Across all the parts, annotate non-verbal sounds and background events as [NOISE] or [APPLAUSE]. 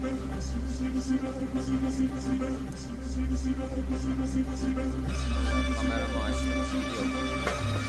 Kameramı açtım. Gidiyor.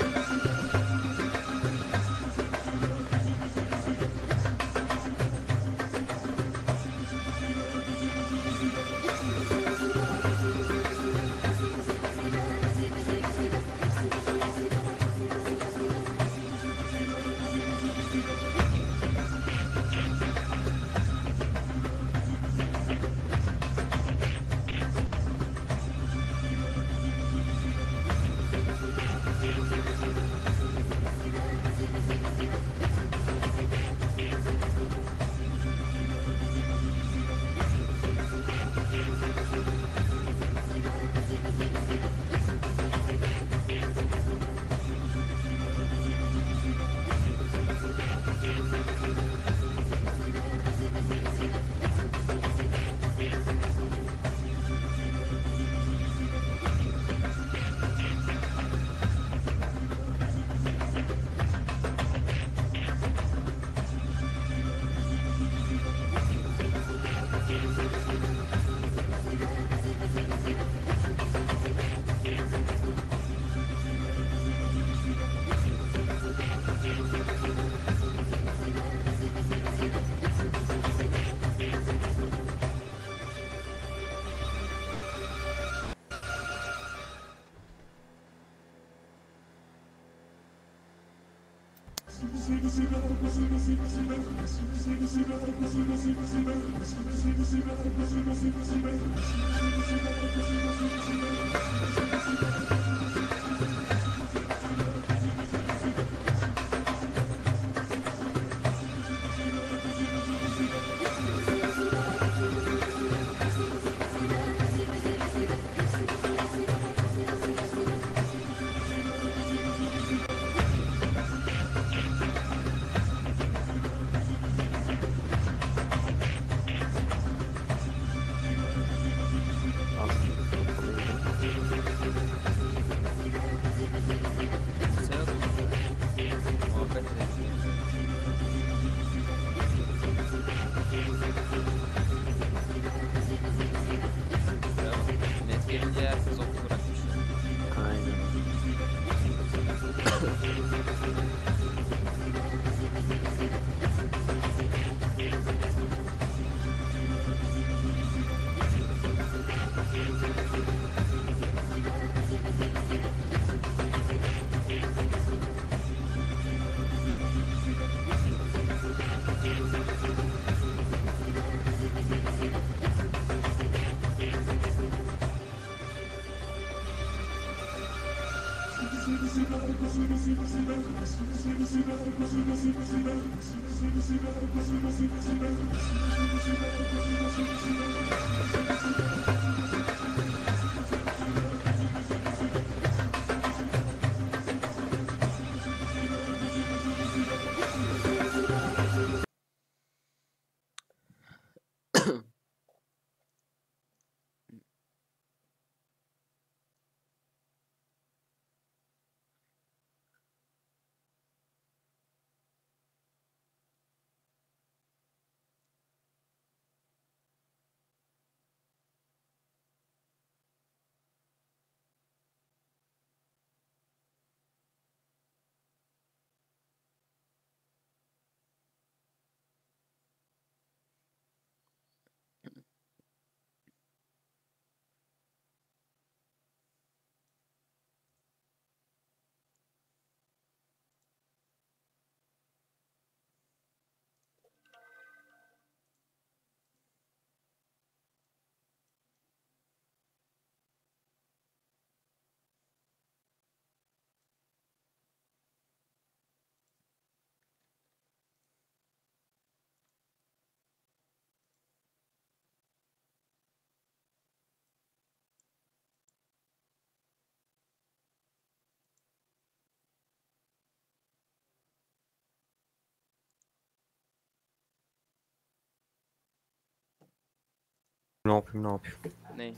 Ne yapayım ne yapayım. Ne?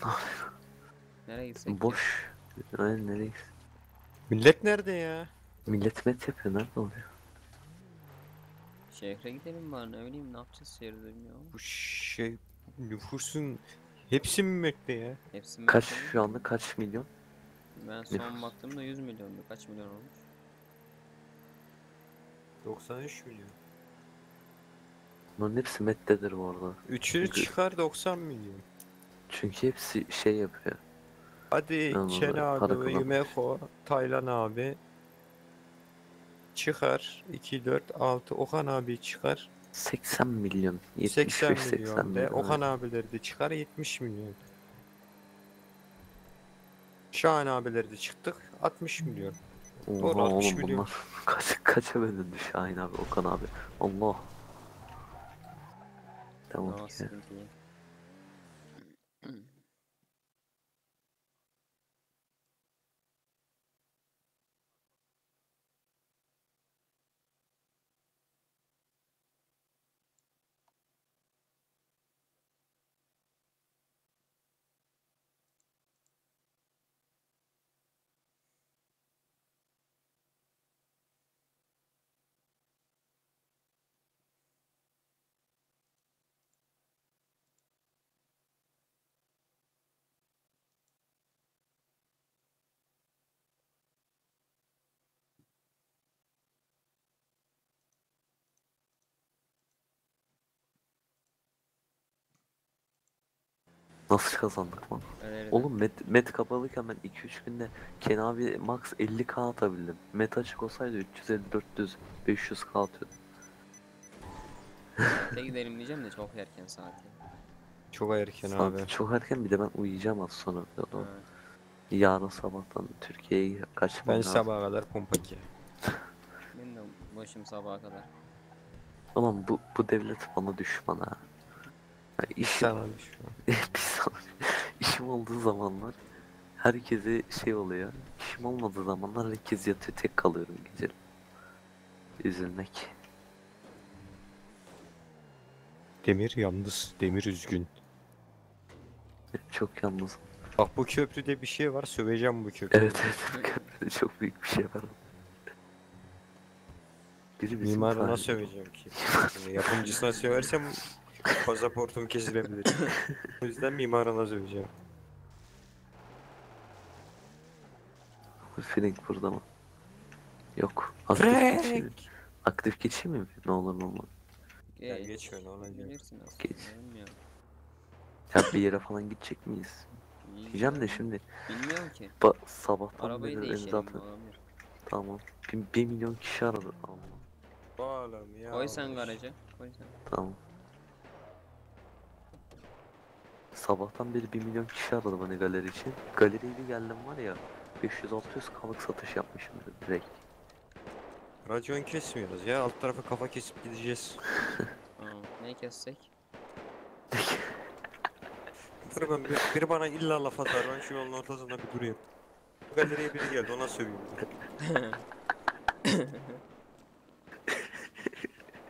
[LAUGHS] Nereye gitsek? Boş. Aynen nereye gitsin? Millet nerede ya? Millet met yapıyor nerede oluyor? Şehre gidelim bari ne bileyim ne yapacağız şehirde bilmiyorum. Bu şey nüfusun hepsi mi Mek'te ya? Hepsi Kaç mi? şu anda kaç milyon? Ben son Nüfus. baktığımda 100 milyondu. Kaç milyon olmuş? 93 milyon. Bunların hepsi mettedir bu arada. Üçünü Çünkü- çıkar 90 milyon. Çünkü hepsi şey yapıyor. Hadi Anladım, Çen para abi, kazanmış. Yumeko, Taylan abi çıkar. 2, 4, 6 Okan abi çıkar. 80 milyon. 80 75 80 milyon de. milyon. Okan abileri de çıkar 70 milyon. Şahan abileri de çıktık 60 milyon. Oha Doğru, 60 oğlum milyon. bunlar [LAUGHS] kaç, kaça bölündü Şahin abi, Okan abi. Allah. Tamam [CLEARS THROAT] Daha Nasıl kazandık? Öyle Oğlum met, met kapalıyken ben 2-3 günde Ken abi max 50k atabildim. Met açık olsaydı 350 400 500k atıyordum. de gidelim diyeceğim de çok erken saat. Çok erken Saat abi. çok erken bir de ben uyuyacağım az sonra. Ha, Yarın sabahtan Türkiye'ye kaçmam Ben lazım. sabaha kadar pompa ki. [LAUGHS] Benim de başım sabaha kadar. Ulan bu, bu devlet bana düşman ha. Ya işim, Sana düşman. [LAUGHS] saniye. [LAUGHS] işim olduğu zamanlar herkese şey oluyor. İşim olmadığı zamanlar herkes yatıyor tek kalıyorum gece. Üzülmek. Demir yalnız. Demir üzgün. Çok yalnız. Bak bu köprüde bir şey var. Söveceğim bu köprüde. Evet evet. köprüde çok büyük bir şey var. Biri bizim Mimarına söveceğim ki. Yapımcısına söversem pasaportum kesilebilir. [LAUGHS] o yüzden mimarına söveceğim. Frank burada mı? Yok. Aktif geçeyim. mi? Aktif geçeyim mi? Ne olur ne olmaz. Ya Geç. Bilirsin aslında. Geç. Bilmiyorum. Ya bir yere falan gidecek miyiz? İyi Diyeceğim de şimdi Bilmiyorum ki. ba sabahtan Arabayı beri ben değişelim zaten olabilir. tamam. Bir, bir milyon kişi aradı. Allah. Oğlum ya. Koy sen garaja. Koy sen. Tamam. Sabahtan beri 1 milyon kişi aradı beni galeri için. Galeriye bir geldim var ya 500-600 kalık satış yapmışım direkt. Racon kesmiyoruz ya. Alt tarafa kafa kesip gideceğiz. [LAUGHS] Ne kessek? [LAUGHS] Dur ben bir, biri bana illa laf atar. Ben şu yolun ortasında bir durayım. Bu galeriye biri geldi ona söveyim. [LAUGHS]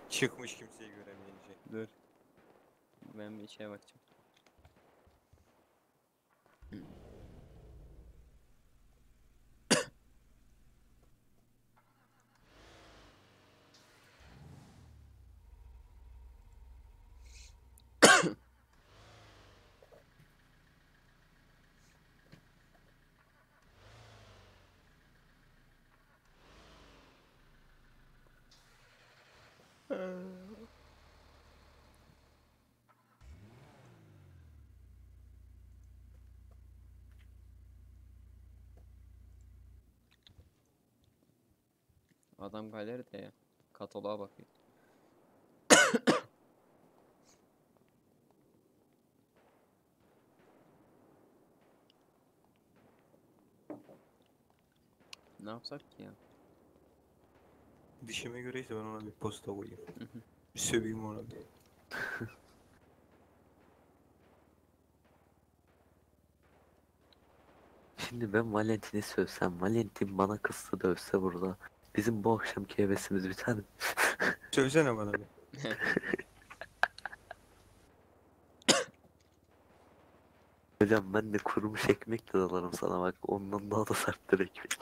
Çıkmış kimseyi göremeyince. Dur. Ben bir şeye bakacağım. Mm. Adam galeride ya. Kataloğa bakıyor. ne yapsak ki ya? Dişime göreyse ben ona bir posta koyayım. bir söveyim ona bir. Şimdi ben Valentin'i sövsem, Valentin bana kızsa dövse burada. Bizim bu akşamki hevesimiz biter mi? [LAUGHS] Sövsene bana bir. [LAUGHS] Hocam ben de kurumuş ekmek de dalarım sana bak ondan daha da serttir ekmek.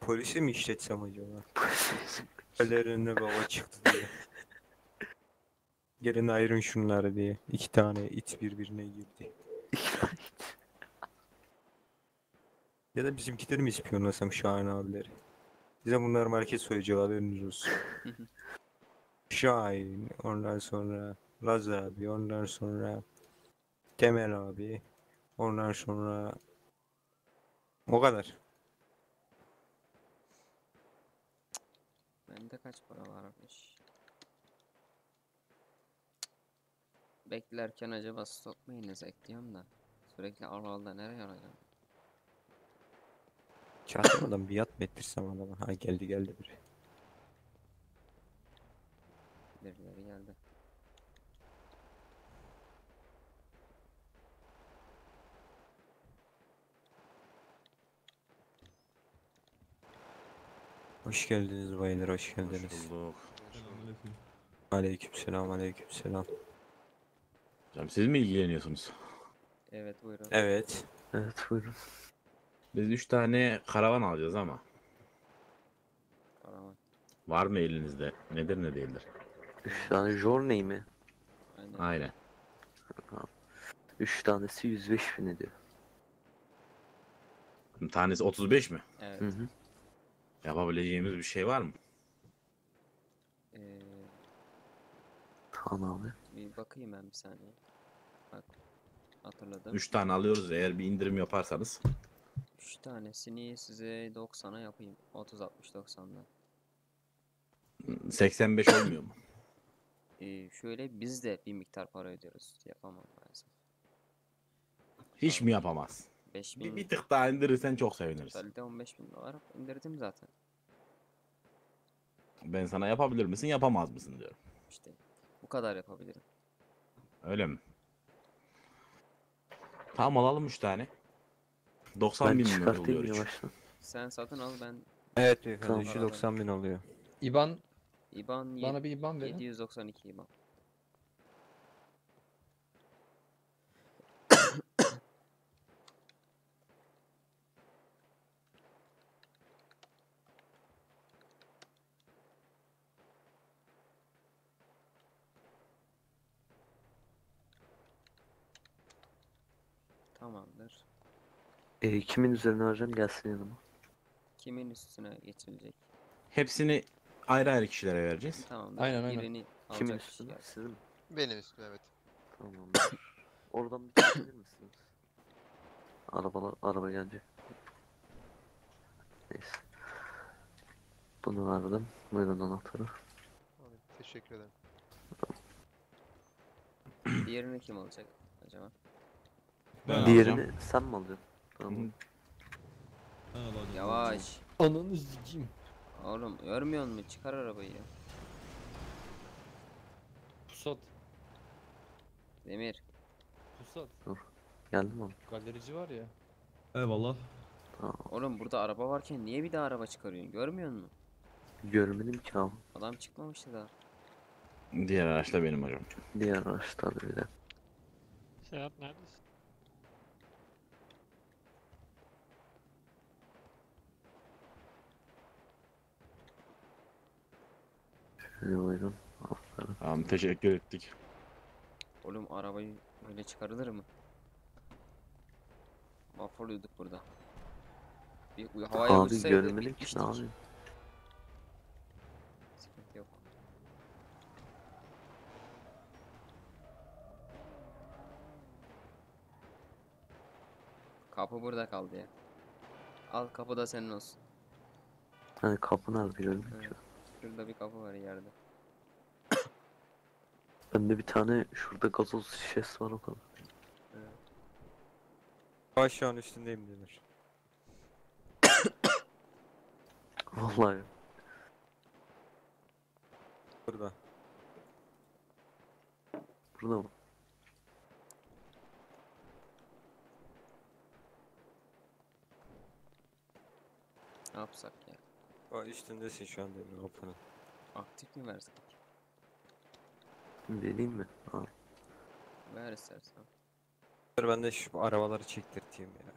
Polisi mi işletsem acaba? [LAUGHS] Ellerine baba çıktı diye. Gelin ayırın şunları diye. İki tane it birbirine girdi. Ya da bizimkileri mi ispiyonlasam Şahin abileri? Bize bunlar market soyacağı haberiniz olsun. [LAUGHS] Şahin, ondan sonra Laz abi, ondan sonra Temel abi, ondan sonra o kadar. Bende kaç para varmış? Beklerken acaba stok mu diyorum da. Sürekli al al da nereye alacağım? Çatmadan bir yat mı ettirsem adama? Ha geldi geldi biri. Birileri geldi. Hoş geldiniz baylar, hoş geldiniz. Hoş bulduk. Aleykümselam, aleykümselam. Hocam siz mi ilgileniyorsunuz? Evet buyurun. Evet. Evet buyurun. Biz 3 tane karavan alacağız ama. Karavan. Var mı elinizde? Nedir ne değildir? Üç tane Journey mi? Aynen. Aynen. Üç tanesi 105 bin ediyor. Tanesi 35 mi? Evet. Hı hı. Yapabileceğimiz bir şey var mı? Ee, Tamam abi. bir bakayım ben bir saniye. Bak. Hatırladım. 3 tane alıyoruz eğer bir indirim yaparsanız. 3 tanesini size 90'a yapayım. 30 60 90'dan. 85 olmuyor mu? [CLEARS THROAT] Ee, şöyle biz de bir miktar para ödüyoruz. Yapamam maalesef. Hiç mi yapamaz? 5000 Bir, bir tık daha indirirsen çok seviniriz. totalde 15 bin dolar indirdim zaten. Ben sana yapabilir misin yapamaz mısın diyorum. İşte bu kadar yapabilirim. Öyle mi? Tamam alalım 3 tane. 90 Ben bin mi çıkartayım oluyor yavaştan. Sen satın al ben Evet beyefendi, Tamam. şu 90 bin oluyor. İban IBAN bana bir İban verin. 792 IBAN. Tamamdır. E, kimin üzerine vereceğim gelsin yanıma. Kimin üstüne geçilecek? Hepsini ayrı ayrı kişilere vereceğiz. Tamamdır. Aynen, aynen. Birini Kimin kişi üstüne? gelsin. Sizin mi? Benim ismim evet. Tamamdır. [COUGHS] Oradan bir çekebilir misiniz? Arabalar, araba gelecek. Neyse. Bunu verdim. Buyurun anahtarı. Abi, teşekkür ederim. Diğerini kim alacak acaba? Ben Diğerini alacağım. sen mi alacaksın? Tamam. Yavaş. Ananı sikeyim. Oğlum görmüyor musun? Çıkar arabayı. Pusat. Demir. Pusat. Geldim oğlum. Galerici var ya. Eyvallah. Tamam. Oğlum burada araba varken niye bir daha araba çıkarıyorsun? Görmüyor musun? Görmedim ki abi. Adam çıkmamıştı daha. Diğer araç da benim hocam. Diğer bir de. Serhat neredesin? Şöyle buyurun. Aferin. Tamam teşekkür ettik. Oğlum arabayı öyle çıkarılır mı? Mahvoluyorduk burada. Bir uy- havaya Abi uçsaydı görmedim ki bitmiştik. ne? Sıkıntı yok. Kapı burada kaldı ya. Al kapı da senin olsun. Hani kapı nerede görmedim ki. Evet. Şurada bir kapı var yerde. Bende bir tane şurada gazoz şişesi var o kadar. Aşağının üstündeyim Demir. [COUGHS] Vallahi. Burada. Burada mı? Ne yapsak ya? O üstündesin şu an Demir kapının. Aktif mi versek? Vereyim mi? Abi. Ver istersen. Dur ben de şu arabaları çektirteyim ya.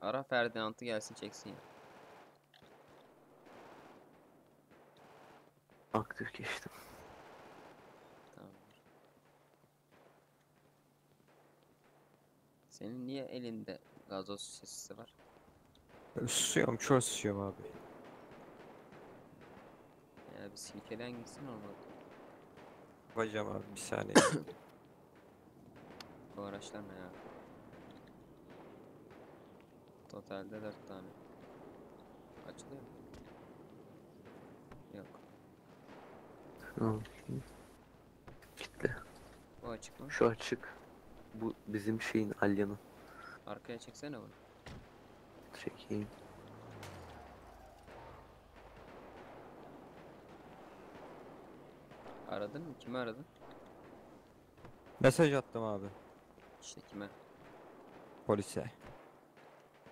Ara Ferdinand'ı gelsin çeksin ya. Aktif geçtim. Senin niye elinde gazoz şişesi var? Susuyorum çok susuyorum abi. Ya bir silkelen gitsin olmadı. Bacım abi bir saniye. [COUGHS] Bu araçlar ne ya? Totalde 4 tane. Açılıyor mu? Yok. Tamam. Kitle. Bu açık mı? Şu açık. Bu bizim şeyin Alya'nın. Arkaya çeksene bunu. Çekeyim. Aradın mı? Kimi aradın? Mesaj attım abi İşte kime? polise.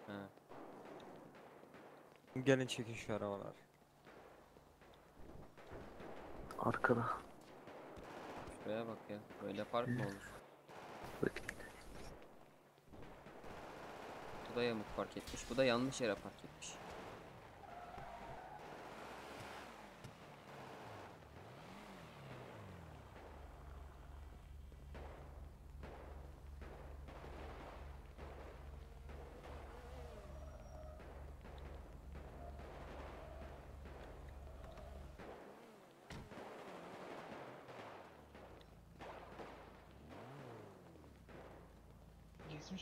Ha. Gelin çekin şu arabalar. Arkada. Şuraya bak ya. Böyle park mı olur? Bu da yamuk park etmiş. Bu da yanlış yere park etmiş.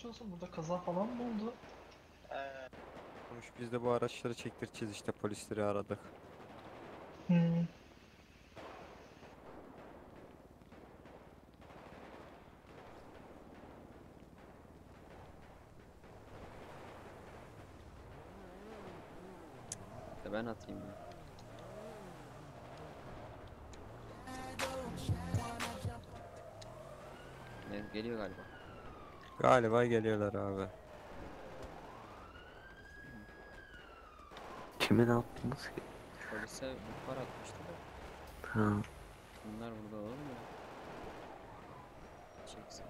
Olsun burada kaza falan mı oldu? Olmuş biz de bu araçları çektireceğiz işte polisleri aradık. Hmm. Ben atayım bunu. Ne geliyor galiba. Galiba geliyorlar abi. Kime ne yaptınız ki? Polise ihbar atmıştı da. Ha. Bunlar burada olur mu? Çeksin.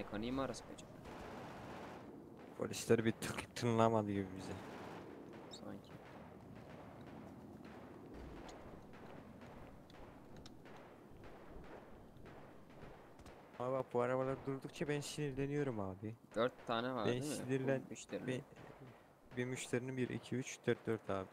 Mekaniği mi arasın acaba? Polisler bir tık tınlamadı gibi bize. Sanki. Ama bak bu arabalar durdukça ben sinirleniyorum abi. Dört tane var Ben değil mi? Sinirlen- müşterinin. Bir, bir müşterinin 1, 2, 3, 4, 4 abi.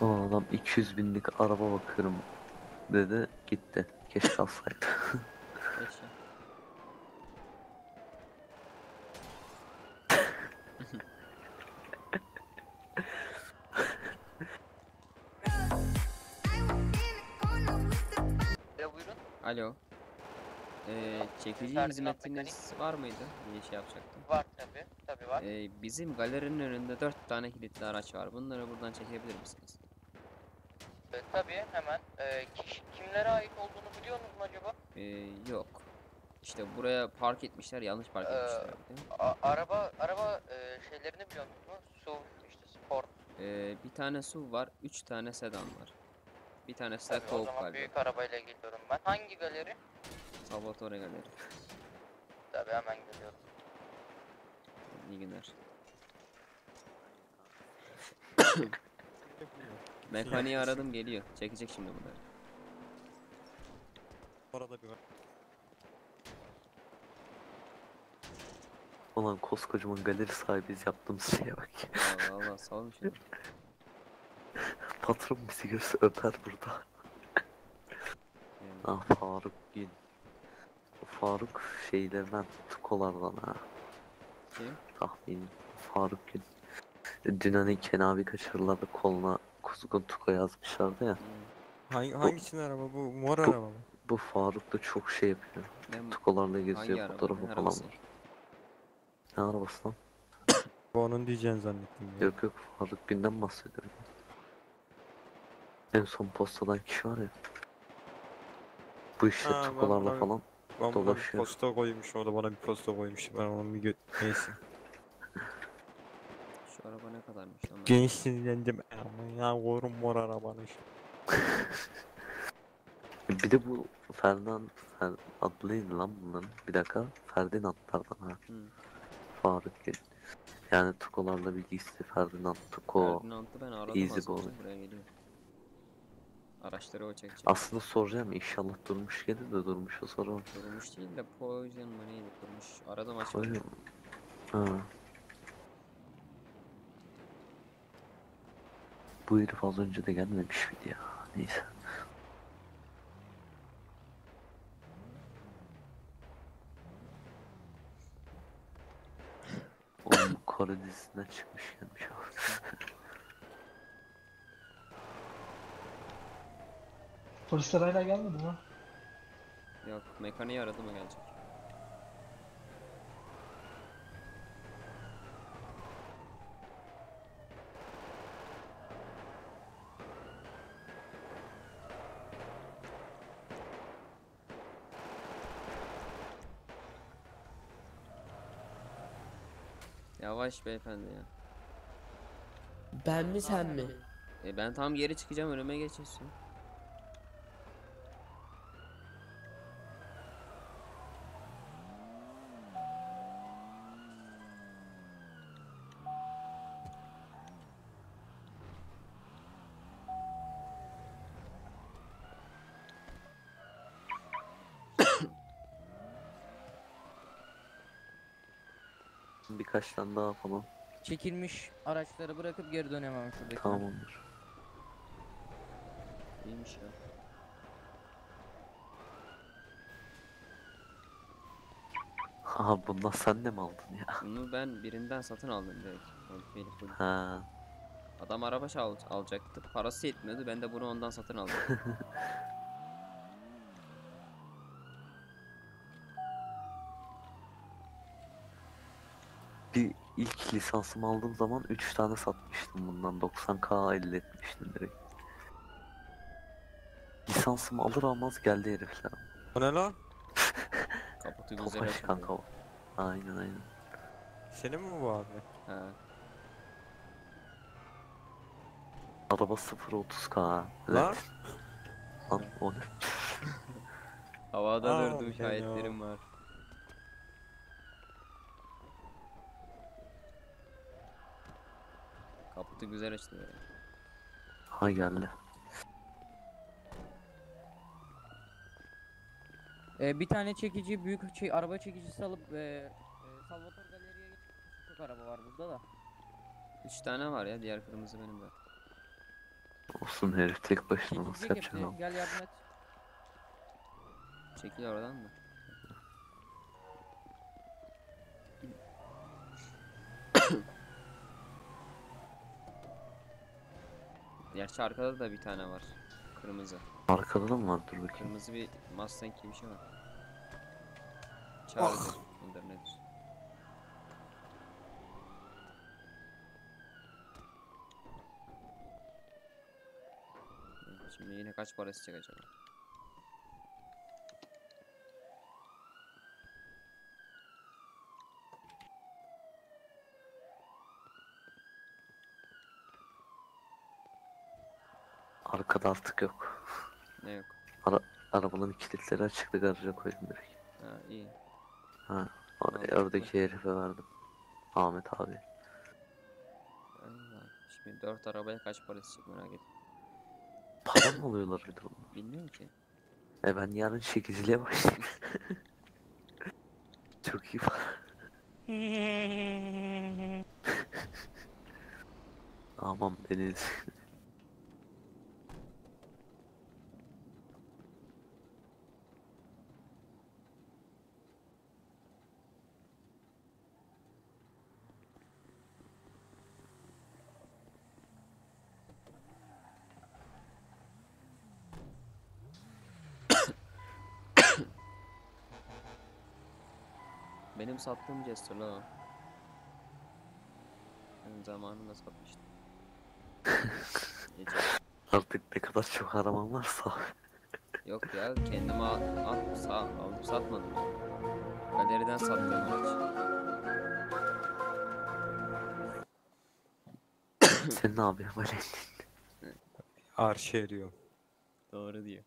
Ulan adam 200 binlik araba bakıyorum dedi gitti. Keşke alsaydı. Çekici Ferdinand hizmetiniz var mıydı? Bir şey yapacaktım. Var tabi. Tabi var. Ee, bizim galerinin önünde dört tane kilitli araç var. Bunları buradan çekebilir misiniz? Ee, tabi hemen. Ee, kiş- kimlere ait olduğunu biliyor musun acaba? Ee, yok. İşte buraya park etmişler, yanlış park Ee, etmişler. A- araba araba e, şeylerini biliyor musun? SUV işte sport. Ee, bir tane SUV var, üç tane sedan var. Bir tanesi de Tabii, o Colt zaman galiba. büyük arabayla geliyorum ben. Hangi galeri? Salvatore Galeri. Tabi hemen geliyorum. İyi günler. [COUGHS] Mekaniği aradım geliyor. Çekecek şimdi bunları. Orada bir var. Ulan koskocaman galeri sahibiyiz yaptığımız şeye bak. Aa, Valla sağ olun şunu. Patron bizi görse öper burada. Yani, Ah Faruk Gün. Faruk şeylerden tukolardan ha. kim? Tahmin. Faruk Gün. Dün hani Ken abi kaçırırlardı koluna kuzgun tuko yazmışlardı ya. Hmm, Hangi, hangisinin araba bu? Mor araba mı? Bu Faruk da çok şey yapıyor. Ne, Tukolarla hangi geziyor araba? fotoğrafı Ne falan arabası? var. Ne arabası lan? [COUGHS] Bu onun diyeceğini zannettim ya. Yok yok Faruk Gün'den bahsediyorum. En son postadan kişi var ya. Bu işte Ha, ben- tukolarla ben- falan. Bir dolaşıyor. posta koymuş. O da bana bir posta koymuş. Ben onun bir göt... Neyse. [LAUGHS] Şu araba ne kadarmış lan? ben- Gençsinlendim. Aman ya korum mor arabanı işte. [LAUGHS] Bir de bu Ferdinand Fer, adlı neydi lan bunların? Bir dakika. Ferdinandlardan ha. Hmm. Faruk Gün. Yani tukolarla bilgisi Ferdinand Tuko. Ferdinand'ı ben aradım Easy az önce, boy. buraya geliyor. Araçları o çekecek. Aslında soracağım inşallah durmuş gelir de durmuş o sorarım. Durmuş değil de Poison mı neydi durmuş. Aradım mi? Ha. Bu herif az önce de gelmemiş miydi ya? Neyse. Oğlum Kore dizisinden çıkmış gelmiş abi. Polisler hala gelmedi mi? Yok mekaniği aradım o gelecek. Yavaş beyefendi ya. Ben mi sen mi? E ben tam geri çıkacağım önüme geçiyorsun. Birkaç tane daha falan. Çekilmiş araçları bırakıp geri dönemem şuradaki. Tamamdır. İyiymiş ya. Aha bundan sen de mi aldın ya? Bunu ben birinden satın aldım direkt. Ha. Adam araba çal alacaktı. Parası yetmiyordu. Ben de bunu ondan satın aldım. [LAUGHS] Bir ilk lisansımı aldığım zaman 3 tane satmıştım bundan 90k elde etmiştim direkt. Lisansımı alır almaz geldi herifler. O ne lan? [LAUGHS] Tofaş açıldı. kanka o. Aynen aynen. Senin mi bu abi? Ha. Araba 0.30k. ha. Lan? Lan o ne? Havada Aa, durdu ben şahitlerim var. Kaputu güzel açtı böyle. Ha geldi. Ee, bir tane çekici, büyük şey, araba çekicisi alıp e, e, Salvatore Galeri'ye geçip çok araba var burada da. Üç tane var ya diğer kırmızı benim de. Olsun herif tek başına nasıl Çekilecek yapacak hepsi. ama. Gel yardım et. Çekil oradan mı? Gerçi arkada da bir tane var. Kırmızı. Arkada da mı var dur bakayım. Kırmızı bir Mustang gibi bir şey var. Charger mıdır nedir? Şimdi yine kaç para isteyecek acaba? Arkada artık yok. Ne yok? Arabanın kilitleri açıktı garaja koydum direkt. Ha iyi. Ha, Mantıklı. oradaki herife verdim. Ahmet abi. Allah. Şimdi dört arabaya kaç para isteyecek merak ettim. Para mı alıyorlar bir de bunu? Bilmiyorum ki. E ben yarın çekiciliğe başlayayım. [LAUGHS] Çok iyi para. [LAUGHS] Aman Deniz. Benim sattığım Jester o. Ben zamanında satmıştım. Geçen. Artık ne kadar çok araban varsa. Yok ya kendim al, al, sağ, alıp satmadım. Galeriden sattığım araç. Sen ne yapıyorsun böyle? Arşa eriyor. Doğru diyor.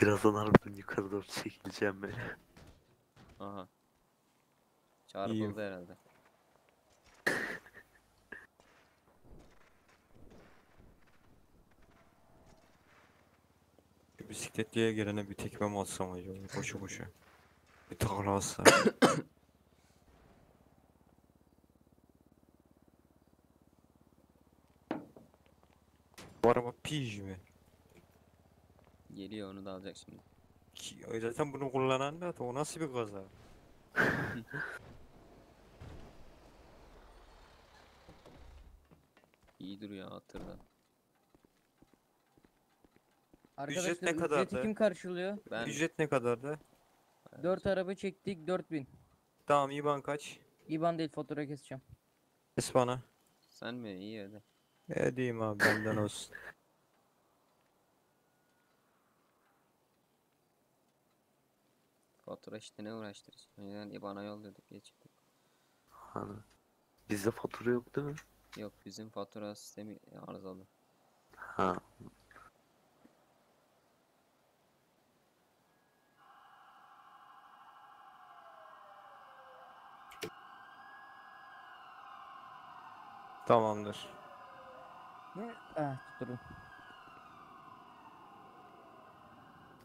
Birazdan harbiden yukarı doğru çekileceğim ben. Aha. Çarpıldı herhalde. Bisikletliye gelene bir tekme mi atsam acaba? Boşu boşu. Bir takla atsa. [COUGHS] Bu araba pij mi? Geliyor onu da alacak şimdi. Ki, zaten bunu kullanan da o nasıl bir kaza? [LAUGHS] İyi duruyor hatırda. Arkadaşlar ne ücreti kadardı? kim karşılıyor? Ben Ücret ne kadardı? 4 araba çektik 4000. Tamam IBAN kaç? İban değil fatura keseceğim. Kes bana. sen mi? İyi hadi. E diyeyim abi benden olsun. [LAUGHS] Fatura işte ne uğraştırır. Önceden bana yolluyorduk geçiyorduk. Hani bizde fatura yok değil mi? Yok bizim fatura sistemi arızalı. Ha. Tamamdır. Ah tutturun.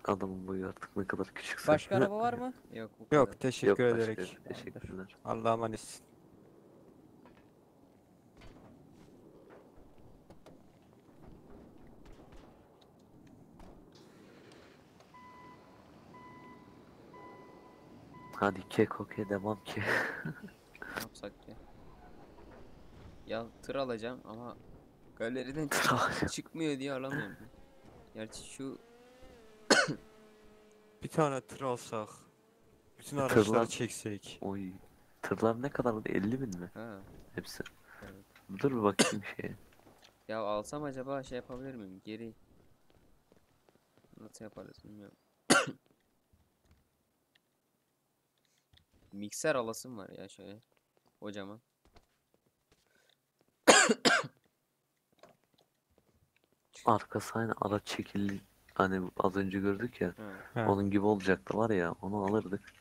Adamın boyu artık ne kadar küçük. Başka araba [LAUGHS] var mı? Yok bu kadar. Yok teşekkür Yok başka. ederek. Teşekkürler. Allah'a emanetsin. Hadi kek okey devam ki. Ne yapsak ki? Ya tır alacağım ama galeriden çık- çıkmıyor diye alamıyorum. Gerçi şu Bir tane tır alsak. Bütün Tırlar- araçları çeksek. Oy. Tırlar ne kadardı? 50 bin mi? ha Hepsi. Evet. Dur bir bakayım şeye. ya alsam acaba şey yapabilir miyim? Geri nasıl yaparız bilmiyorum. [COUGHS] Mikser alasım var ya şöyle. Kocaman. Arkası aynı araç çekildi. Hani az önce gördük ya. Ha. Onun gibi olacaktı var ya. Onu alırdık.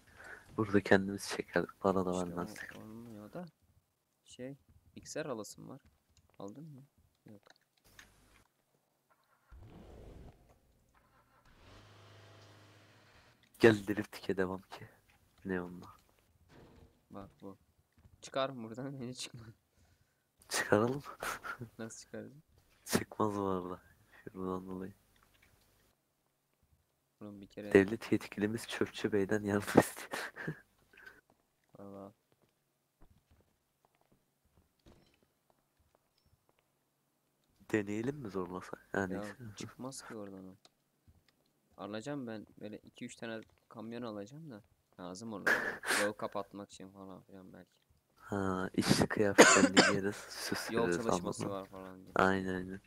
Burada kendimiz çekerdik. Para da işte o- vermezdik. olmuyor da. Şey, mikser alasım var. Aldın mı? Yok. Gel driftike devam ki. Ne onunla? Bak bu. Çıkar buradan [LAUGHS] beni çıkma. Çıkaralım. Nasıl çıkarız? Çıkmaz bu arada. Şuradan dolayı. Bunun bir kere Devlet yetkilimiz Çöpçü Bey'den yardım istiyor. valla Deneyelim mi zorlasak? Yani ya [LAUGHS] çıkmaz ki oradan o. Alacağım ben böyle 2-3 tane kamyon alacağım da lazım olur. Yol [LAUGHS] kapatmak için falan filan belki. ha, işçi kıyafetlerini giyeriz. Süs Yol veririz çalışması anladın mı? var falan diye. Aynen aynen.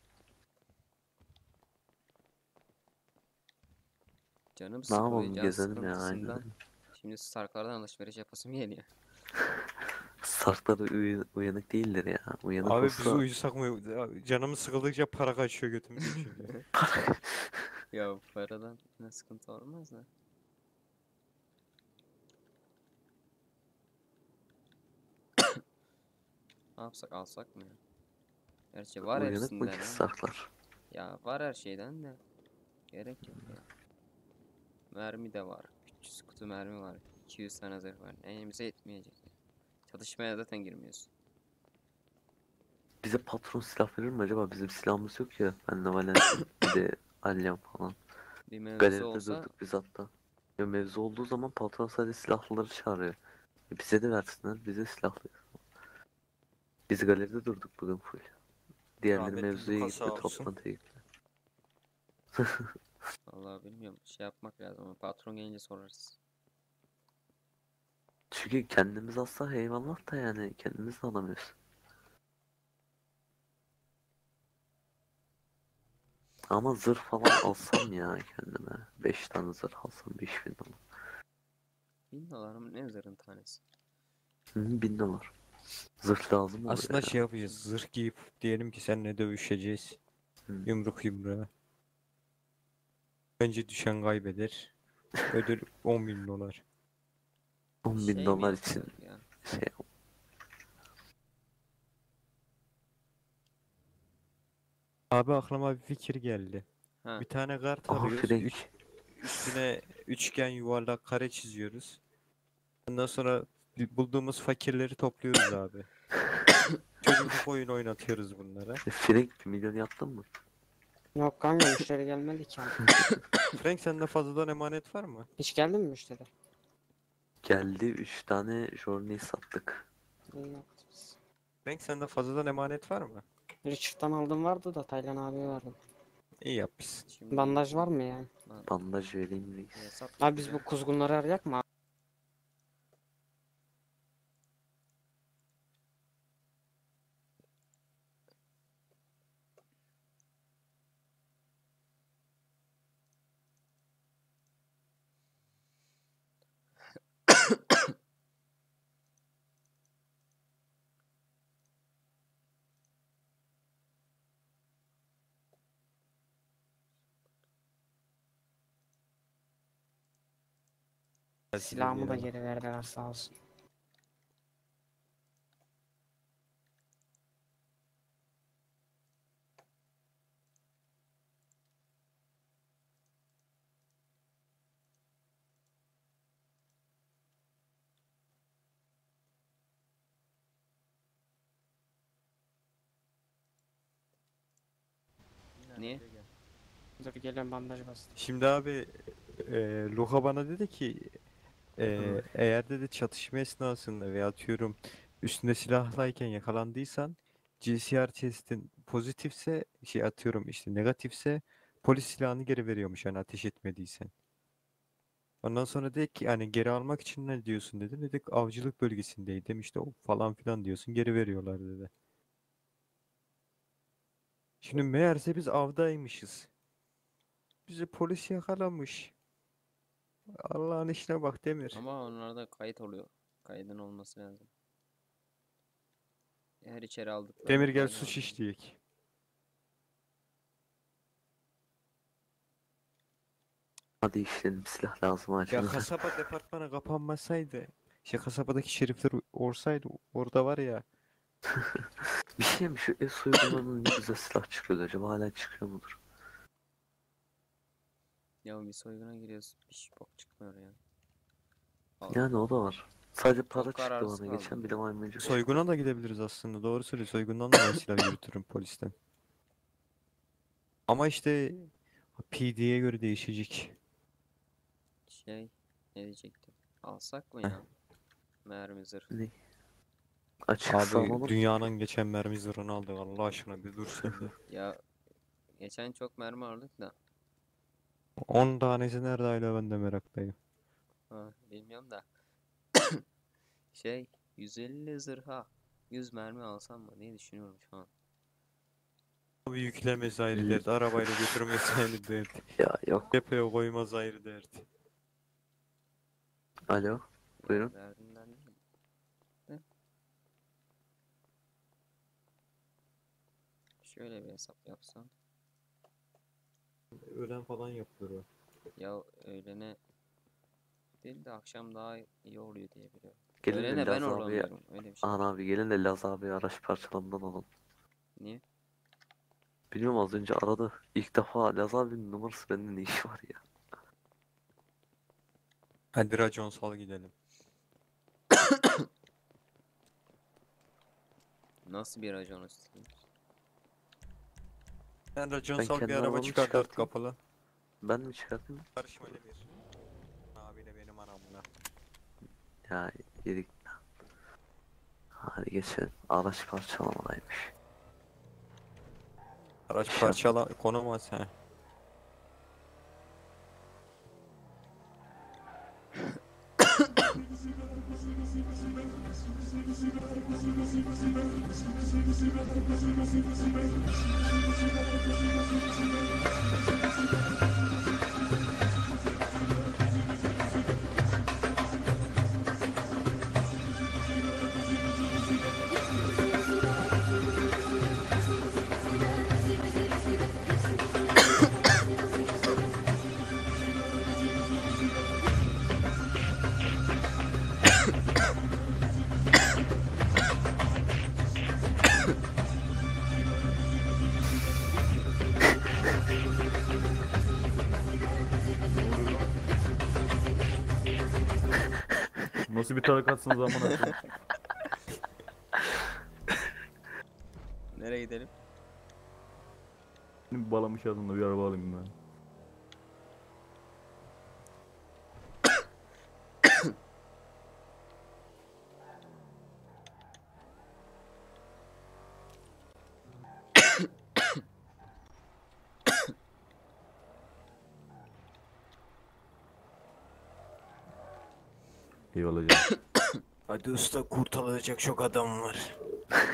Canım Ne sıkılıyor, yapalım can gezelim ya sıkıntısından. aynen. Şimdi Starklardan alışveriş yapasım geliyor. [LAUGHS] Sarkları uy- uyanık değildir ya. Uyanık Abi biz olsa uyusak mı? Canımız sıkıldıkça para kaçıyor içinde. [LAUGHS] [LAUGHS] Ya paradan ne sıkıntı olmaz da. [COUGHS] Ne yapsak alsak mı ya? Gerçi var uyanık mı hepsinden ki sarklar? Ya var her şeyden de. Gerek yok ya. Mermi de var. 300 kutu mermi var. 200 tane zırh var. Neyimize yetmeyecek. ya. Çatışmaya zaten girmiyorsun. Bize patron silah verir mi acaba? Bizim silahımız yok ya. Ben de Valentin bir de [COUGHS] Alyan falan. Bir mevzu Galeride olsa durduk biz hatta. Ya mevzu olduğu zaman patron sadece silahlıları çağırıyor. E bize de versinler, bize silahlı. Biz galeride durduk bugün full. Diğerleri Rahmetli mevzuya gitti, toplantıya gitti. [LAUGHS] vallahi bilmiyorum. Şey yapmak lazım ama patron gelince sorarız. Çünkü kendimiz alsak eyvallah da yani kendimiz de alamıyoruz. Ama zırh falan [COUGHS] alsam ya kendime. 5 tane zırh alsam 5000 dolar. 1000 dolar mı ne zırhın tanesi? Hı, 1000 dolar. Zırh lazım oluyor Aslında ya. şey yapacağız. Zırh giyip diyelim ki seninle dövüşeceğiz. Hı. Yumruk yumruğa. Önce düşen kaybeder. Ödül [LAUGHS] 10 bin dolar. 10 bin Şey mi dolar için yapsak ya? şey Abi aklıma bir fikir geldi. Ha. Bir tane kart Aha alıyoruz. Üç- üstüne üçgen yuvarlak kare çiziyoruz. Ondan sonra bir bulduğumuz fakirleri topluyoruz abi. [COUGHS] Çocukluk oyun oynatıyoruz bunlara. Frank 1 milyon yaptın mı? Yok kanka müşteri gelmedi ki. [COUGHS] Frank sende fazladan emanet var mı? Hiç geldi mi müşteri? Geldi 3 tane journey sattık. İyi yaptık biz. Frank sende fazladan emanet var mı? Richard'dan aldım vardı da Taylan abi vardı. İyi yapmışsın. Şimdi Bandaj var mı yani? Bandaj vereyim reis. hesap Abi biz bu kuzgunları arayak mı? Silahımı da geri verdiler sağ olsun. Niye? Dur gelen bandaj bastı. Şimdi abi e, Luka bana dedi ki e, eğer dedi çatışma esnasında veya atıyorum üstünde silahlayken yakalandıysan GCR testin pozitifse şey atıyorum işte negatifse polis silahını geri veriyormuş yani ateş etmediysen. Ondan sonra dedik ki yani geri almak için ne diyorsun dedim. Dedik avcılık bölgesindeydim işte o falan filan diyorsun geri veriyorlar dedi. Şimdi meğerse biz avdaymışız. Bizi polis yakalamış. Allah'ın işine bak Demir. Ama onlarda kayıt oluyor. Kaydın olması lazım. Her içeri aldık. Demir gel suç işleyek. Hadi işlerim silah lazım Ya acaba. kasaba departmanı kapanmasaydı, şey kasabadaki şerifler olsaydı orada var ya [LAUGHS] Bir şey mi şu es uygulamanın ne güzel silah çıkıyordu acaba hala çıkıyor mudur? Ya bir soyguna giriyoruz. Bir şey bok çıkmıyor ya. Al. Yani o da var. Sadece para Çok çıktı kararsız bana kaldım. geçen bir de maymuncuk. Soyguna da gidebiliriz aslında. Doğru söylüyor. Soygundan da ben silah yürütürüm polisten. Ama işte PD'ye göre değişecek. Şey ne diyecektim? Alsak mı ya? Mermi zırh. Açık Abi dünyanın geçen mermi zırhını aldık. Allah aşkına bir dur sen de. Ya geçen çok mermi aldık da. 10 tanesi nerede hala ben de meraktayım. Ha, bilmiyorum da. [COUGHS] şey 150 zırha 100 mermi alsam mı diye düşünüyorum şu an. Abi yüklemez ayrı dert. Arabayla götürmesi ayrı dert. [LAUGHS] Ya yok. Tepeye koymaz ayrı dert. Alo. Buyurun. Derdinden değil. Şöyle bir hesap yapsam. Ölen falan yapılır o. Ya öğlene değil de akşam daha iyi oluyor diye biliyorum. Gelin de Öğlene ben Laz abiye. olamıyorum. Öyle bir şey. Ahan abi gelin de Laz abi araç parçalarından alın. Niye? Bilmiyorum az önce aradı. İlk defa Laz abinin numarası bende ne işi var ya. Hadi racon sal gidelim. Nasıl bir racon istiyorsun? Sen racon Ben sal bir kendi araba arabamı çıkar dört çıkarttım. kapılı. Ben mi çıkartayım? Karışma bir. Abiyle benim aramla. Ya yedik. Hadi geçelim. Araç parçalamadaymış. Araç Şap- parçala konamaz [LAUGHS] he. すいません。Nasıl bir tarikatsınız amına koyayım? Nereye gidelim? Balamış adında bir araba alayım ben. Eyvallah canım. [COUGHS] Hadi usta kurtarılacak çok adam var. [COUGHS]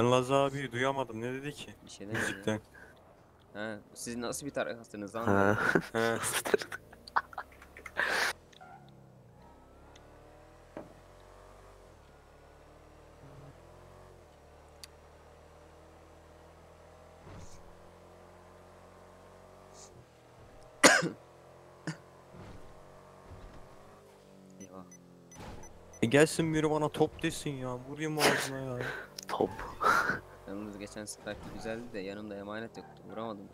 ben Laz abi duyamadım ne dedi ki? Bir şey demedi. Müzikten. Ha, siz nasıl bir tarikatsınız lan? Ha. He. [LAUGHS] gelsin biri bana top desin ya. Vurayım ağzına ya. [LAUGHS] Top. [LAUGHS] Yalnız geçen seferki güzeldi de yanımda emanet yoktu. Vuramadım.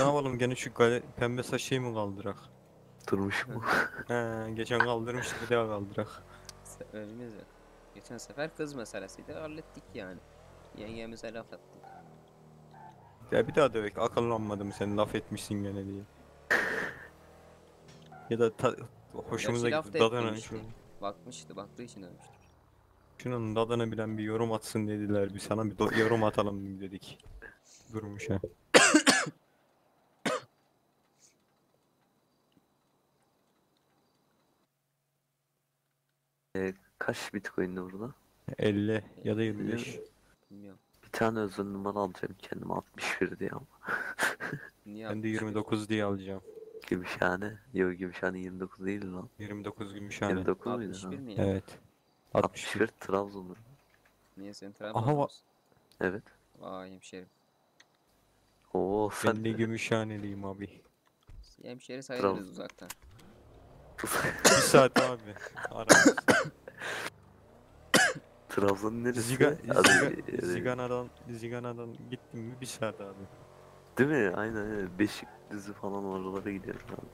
ne yapalım gene şu gale pembe saçıyı mı kaldırak? Durmuş mu? [LAUGHS] He, geçen kaldırmıştık bir daha kaldırak. Sebebimiz yok. Geçen sefer kız meselesiydi hallettik yani. Yengemize laf ettik. Ya bir daha dövek akıllanmadım sen laf etmişsin gene diye. Ya da ta, hoşumuza laf gitti. da Dadana etmemişti. şu, Bakmıştı baktığı için ölmüştü. şunun dadını bilen bir yorum atsın dediler. Bir sana bir do- yorum atalım dedik. Durmuş ha. Ee, [COUGHS] kaç bitcoin'di burada? 50 ya da 25. Bilmiyorum. Bir tane özel numara alacağım kendime 61 diye ama. Niye Ben de 60 29 diye alacağım. Gümüşhane. Yok Gümüşhane 29 değil lan. 29 Gümüşhane. 29 muydu? 61 Ha? mi ya? Evet. 61. 61 Trabzon'da. Niye sen Aha, Trabzon'da va- mısın? Evet. Vay hemşerim. Oo sen Ben de Gümüşhaneliyim abi. Hemşeri sayılırız Trabzon. uzaktan. Bir saat abi. Aramız. [COUGHS] Trabzon'un neresi? Ziga, Ziga, Zigana'dan, Zigana'dan gittim mi bir saat abi. Değil mi? Aynen aynen. Beşikdüzü falan oralara gidiyoruz abi.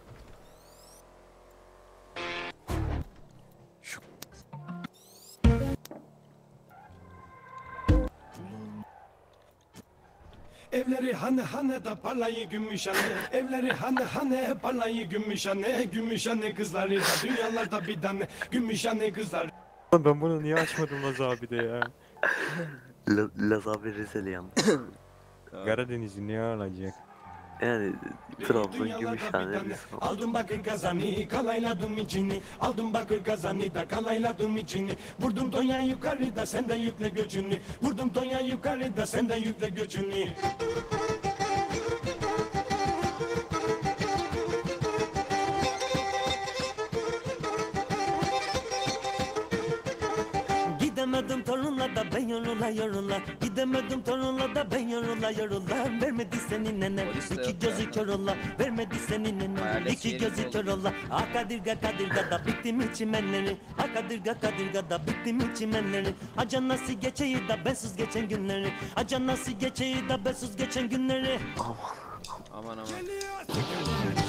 Evleri hane hane da parlayı gümüş anne Evleri hane hane parlayı gümüş anne Gümüş anne kızları da dünyalarda bir tane Gümüş anne kızları Lan ben bunu niye açmadım Laz abi de ya? [LAUGHS] La, Laz abi Rizeli yalnız. Karadeniz'i niye alacak? Yani Trabzon Dünyalarda bir Gümüşhane biz Aldım bakır kazanı kalayladım içini. Aldım bakır kazanı da kalayladım içini. Vurdum Tonya yukarıda senden yükle göçünü. Vurdum Tonya yukarıda senden yükle göçünü yorula Gidemedim torunla da ben yorula yorula Vermedi senin nenem iki gözü kör ola Vermedi senin nenem iki gözü kör ola Ah kadirga kadirga da bittim çimenleri. Ah kadirga kadirga da bittim çimenleri. Acan nasıl geçeyi da bensiz geçen günleri. Acan nasıl geçeyi da bensiz geçen günleri. Aman aman.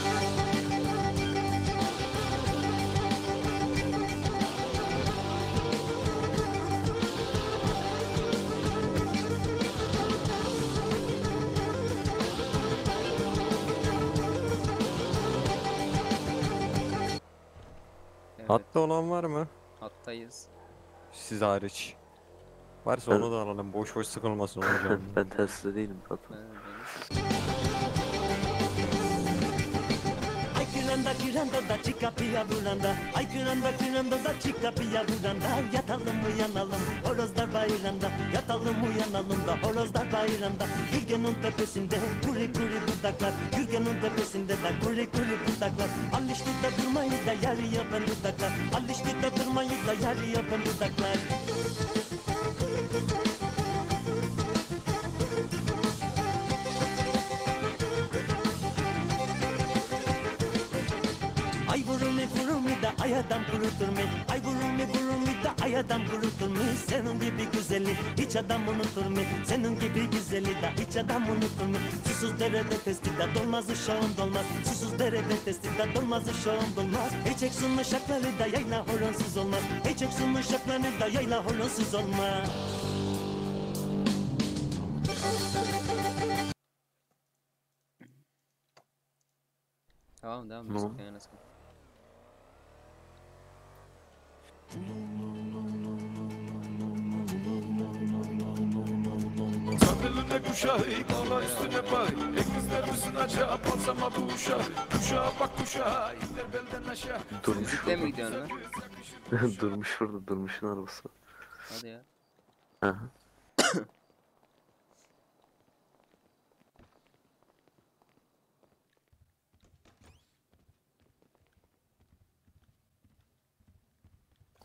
Evet, Hatta olan var mı? hattayız. Siz hariç. Varsa Ben- onu da alalım. Boş boş sıkılmasın hocam. [LAUGHS] ben telsizde değilim zaten. Ben- kiranda kiranda da çıka piya buranda Ay kiranda kiranda da çıka piya buranda Yatalım uyanalım horozlar bayranda Yatalım uyanalım da horozlar bayranda Gürgen'in tepesinde kuri kuri dudaklar. Gürgen'in tepesinde de kuri kuri dudaklar. Alıştı da durmayı da yarı yapan dudaklar. Alıştı da durmayı da yarı yapan dudaklar vurumi da ayadan kurutur mu? Ay vurumi vurumi da ayadan kurutur mu? Senin gibi güzeli hiç adam unutur mu? Senin gibi güzeli de hiç adam unutur mu? Susuz derede testide dolmaz uşağın dolmaz Susuz derede testide dolmaz uşağın dolmaz Hiç eksun uşakları da yayla horonsuz olmaz Hiç eksun uşakları da yayla horonsuz olmaz Tamam devam Ne müzik oldu? oynasın. Sandalına kuşağı Kala üstüne bak Ekizler misin aşağı Patsama bu uşağı Kuşağa bak kuşağa İnler belden aşağı Durmuş Müzikle mi gidiyorsun lan? [LAUGHS] Durmuş burada. Durmuş'un arabası. Hadi ya. Aha. [COUGHS]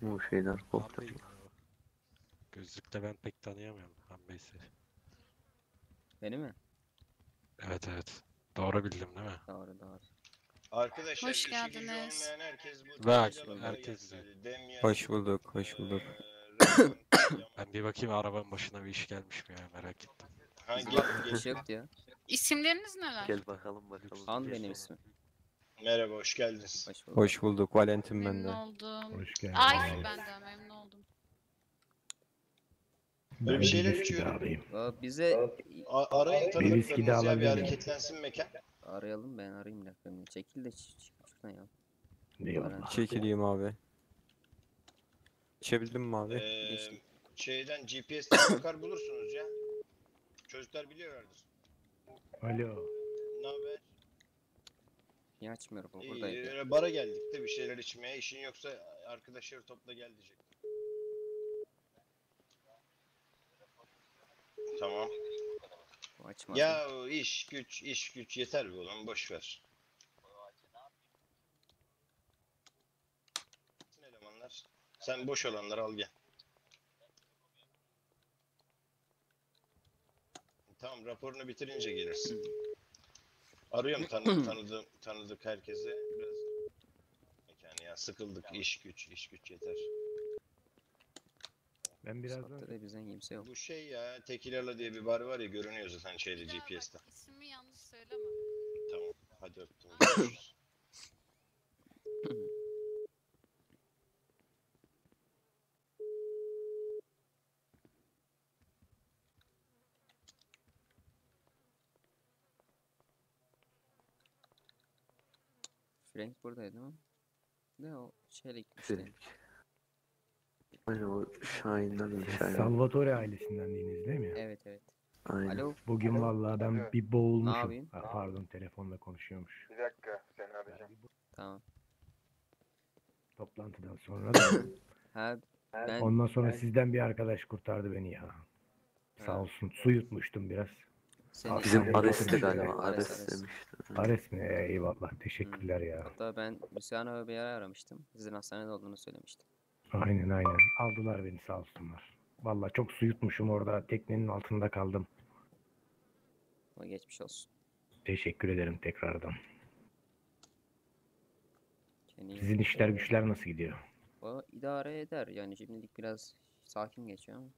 Bu şeyler koptu. Gözlükle ben pek tanıyamıyorum Han Bey seni. Beni mi? Evet evet. Doğru bildim değil mi? Doğru doğru. Arkadaşlar Hoş işi gücü geldiniz. olmayan herkes bu Bak, herkes gelsin. Demyan, Hoş bulduk, hoş bulduk. eee, Ramon, Ben bir bakayım arabanın başına bir iş gelmiş mi ya merak ettim. Hangi Bir şey yoktu ya. İsimleriniz neler? Gel bakalım bakalım. Han benim ismim. Merhaba hoş geldiniz. Hoş bulduk. Hoş bulduk. Valentin Memnun bende. oldum. Hoş geldin. Ay ben de memnun oldum. Böyle bir şeyler içiyorum. Aa, bize A- arayın tanıdıklarınızı ya bir alabilir miyim? hareketlensin mekan. arayalım ben arayayım bir dakika. Çekil de çık şuradan ya. Eyvallah. Çekileyim abi. İçebildin mi abi? Eee Geçtim. şeyden GPS'ten bakar bulursunuz ya. Çocuklar biliyorlardır. Alo. Ne haber? Niye açmıyorum İyi, buradaydı. eee, bara geldik de bir şeyler içmeye. İşin yoksa arkadaşları topla gel diyecek. Tamam. Açmadı. Ya iş güç iş güç yeter be oğlum boş ver. Elemanlar. Sen boş olanları al gel. Tamam raporunu bitirince gelirsin. Arıyorum [CLEARS THROAT] tanı tanıdığım tanıdık herkese biraz mekanı ya sıkıldık iş güç iş güç yeter. Ben birazdan da bizden kimse yok. Bu şey ya Tekilerla diye bir bar var ya görünüyor zaten şeyde GPS'te. İsmimi yanlış söyleme. Tamam. Hadi öptüm. Görüşürüz. Frank buradaydı ama. Ne o şeyle gitmişti. Frank. Aynen o Şahinler mi Şahin? Salvatore ailesindendiğiniz değil mi? Evet evet. Aynen. Alo. Bugün Alo. vallahi ben Alo. bir boğulmuşum. yapayım? Ha, pardon telefonla konuşuyormuş. Bir dakika sen abicim. Tamam. Toplantıdan sonra da. [LAUGHS] Ha ben Ondan sonra sizden bir arkadaş kurtardı beni ya. Sağ olsun. Su yutmuştum biraz. Senin Bizim Ares'ti götürdüler. galiba. Ares, Ares Ares. demişti. Ares mi? Eyvallah. Teşekkürler ya. hatta ben Luciano'yu bir ara aramıştım. Sizin hastanede olduğunu söylemiştim. Aynen aynen. Aldılar beni sağ olsunlar. Vallahi çok su yutmuşum orada. Teknenin altında kaldım. Ama geçmiş olsun. Teşekkür ederim tekrardan. Kendine- Sizin işler güçler nasıl gidiyor? O idare eder. Yani şimdilik biraz sakin geçiyor ama.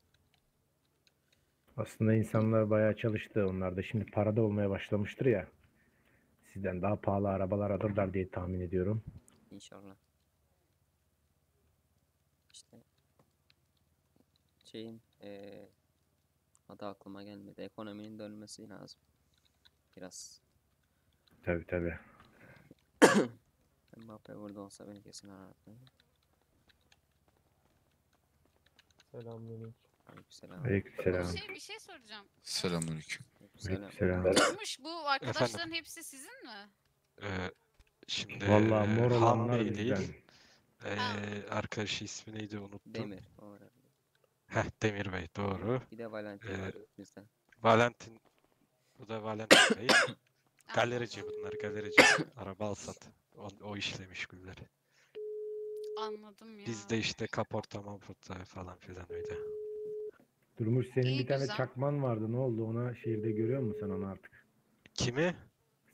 Aslında insanlar bayağı çalıştı. Onlar da şimdi parada olmaya başlamıştır ya. Sizden daha pahalı arabalar alırlar diye tahmin ediyorum. İnşallah. İşte şeyin eee adı aklıma gelmedi. Ekonominin dönmesi lazım. Biraz. Tabii tabii. [COUGHS] Mbappe burada olsa beni kesin arardı. Selamünaleyküm. Aleykümselam. Aleykümselam. Bir şey, bir şey soracağım. Selamünaleyküm. Aleykümselam. Durmuş bu arkadaşların hepsi sizin mi? Ee, şimdi Vallahi mor eee, olanlar Hamdi değil. Eee arkadaşı ismi neydi unuttum. Demir. var. Heh Demir Bey doğru. Bir de Valentin Ee, var bizden. Valentin bu da Valentin Bey. [COUGHS] galerici bunlar galerici. Araba al sat. O, o işle meşgulleri. Anladım ya. Biz de işte kaporta maporta falan filan öyle. Durmuş senin İyi, bir tane güzel. çakman vardı. Ne oldu ona? Şehirde görüyor musun sen onu artık? Kimi?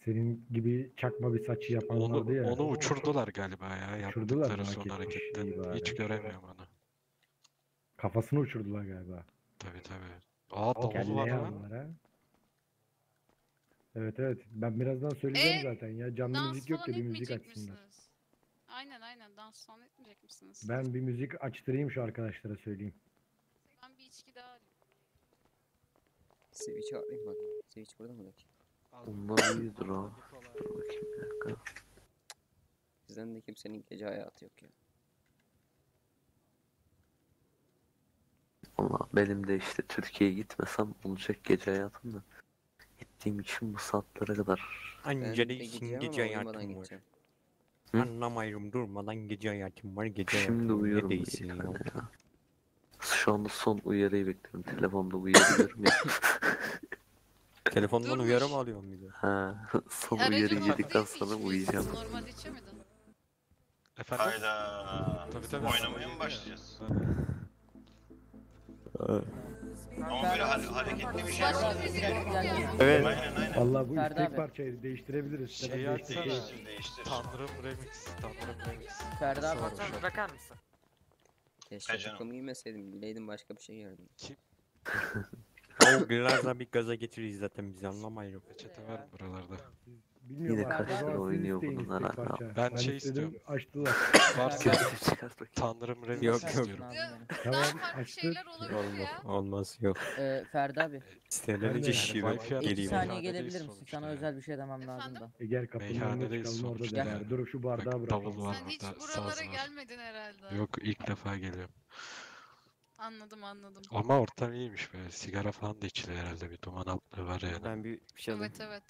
Senin gibi çakma bir saçı yapan Onu, vardı ya. onu uçurdular galiba ya Uçurdular mı? yaptıkları Hak son hareketten. bari. Hiç göremiyorum onu. Kafasını uçurdular galiba. Tabii tabii. Aa davul var Kelleye lan. aldılar ha. Evet evet. Ben birazdan söyleyeceğim Ee, zaten ya. Canlı Dans müzik yok falan da bir müzik etmeyecek açsınlar. misiniz? Aynen aynen dans falan etmeyecek misiniz? Ben bir müzik açtırayım şu arkadaşlara söyleyeyim. Ben bir içki daha alayım. Switch'i arayayım bak. Switch burada mı ki? Onlar iyidir o. Dur bakayım bir dakika. Bizden de kimsenin gece hayatı yok ya. Valla benim de işte Türkiye'ye gitmesem olacak gece hayatım da. Gittiğim için bu saatlere kadar. Gideceğim gece hayatım var. Anlamıyorum durmadan gece hayatım var gece Şimdi hayatım var. uyuyorum Ne değilsin ya. Şu anda son uyarıyı bekliyorum. Telefonda uyarıyorum ya. [LAUGHS] Telefondan Durmuş. uyarı mı alıyorum bir de? ha, [LAUGHS] son Aracın uyarıyı yedikten sonra İçmeyi uyuyacağım. Normalde içemedin. Efendim? Hayda. Tabii tabii. Oynamaya mı başlayacağız? Ama böyle hare- hareketli bir şey Başka var. yok mu ya? Evet. Aynen aynen. Vallahi bu Ferdi istek abi. parçayı değiştirebiliriz. Şeyi Sebep değiştir-. Değiştir değiştir. Tanrım remix. Tanrım remix. Ferdi abi. Nasıl olmuş o? Bırakır mısın? Keşke Ha canım. takım giymeseydim. Bileydim başka bir şey yerdim. O biraz daha bir gaza getiririz zaten bizi anlamayın. Peçete var mı buralarda? Bilmiyorum Yine artık, o zaman siz oynuyor isteyin bunlar istek hala. parça. Ben şey istedim, istiyorum. Açtılar. [LAUGHS] Varsa çıkart bakayım. Tanrım [LAUGHS] remix Yok, yok. istiyorum. Tamam Daha farklı şeyler olabilir Olmaz, ya. olmaz yok. Ee, Ferdi abi. De önce yani şişi Wi-Fi ver, Bir geleyim. saniye Meyhanedeyiz gelebilir misin? sonuçta Sana özel bir şey demem lazım da. E gel kapının önüne Meyhanedeyiz çıkalım orada sonuçta beraber. ya. Dur şu bardağı bırakalım. davul var Sen hiç burada. buralara var. gelmedin herhalde. Yok ilk defa geliyorum. Anladım anladım. Ama ortam iyiymiş böyle. Sigara falan da içiliyor herhalde. Bir duman altlığı var yani. Ben bir şey alayım. Evet evet.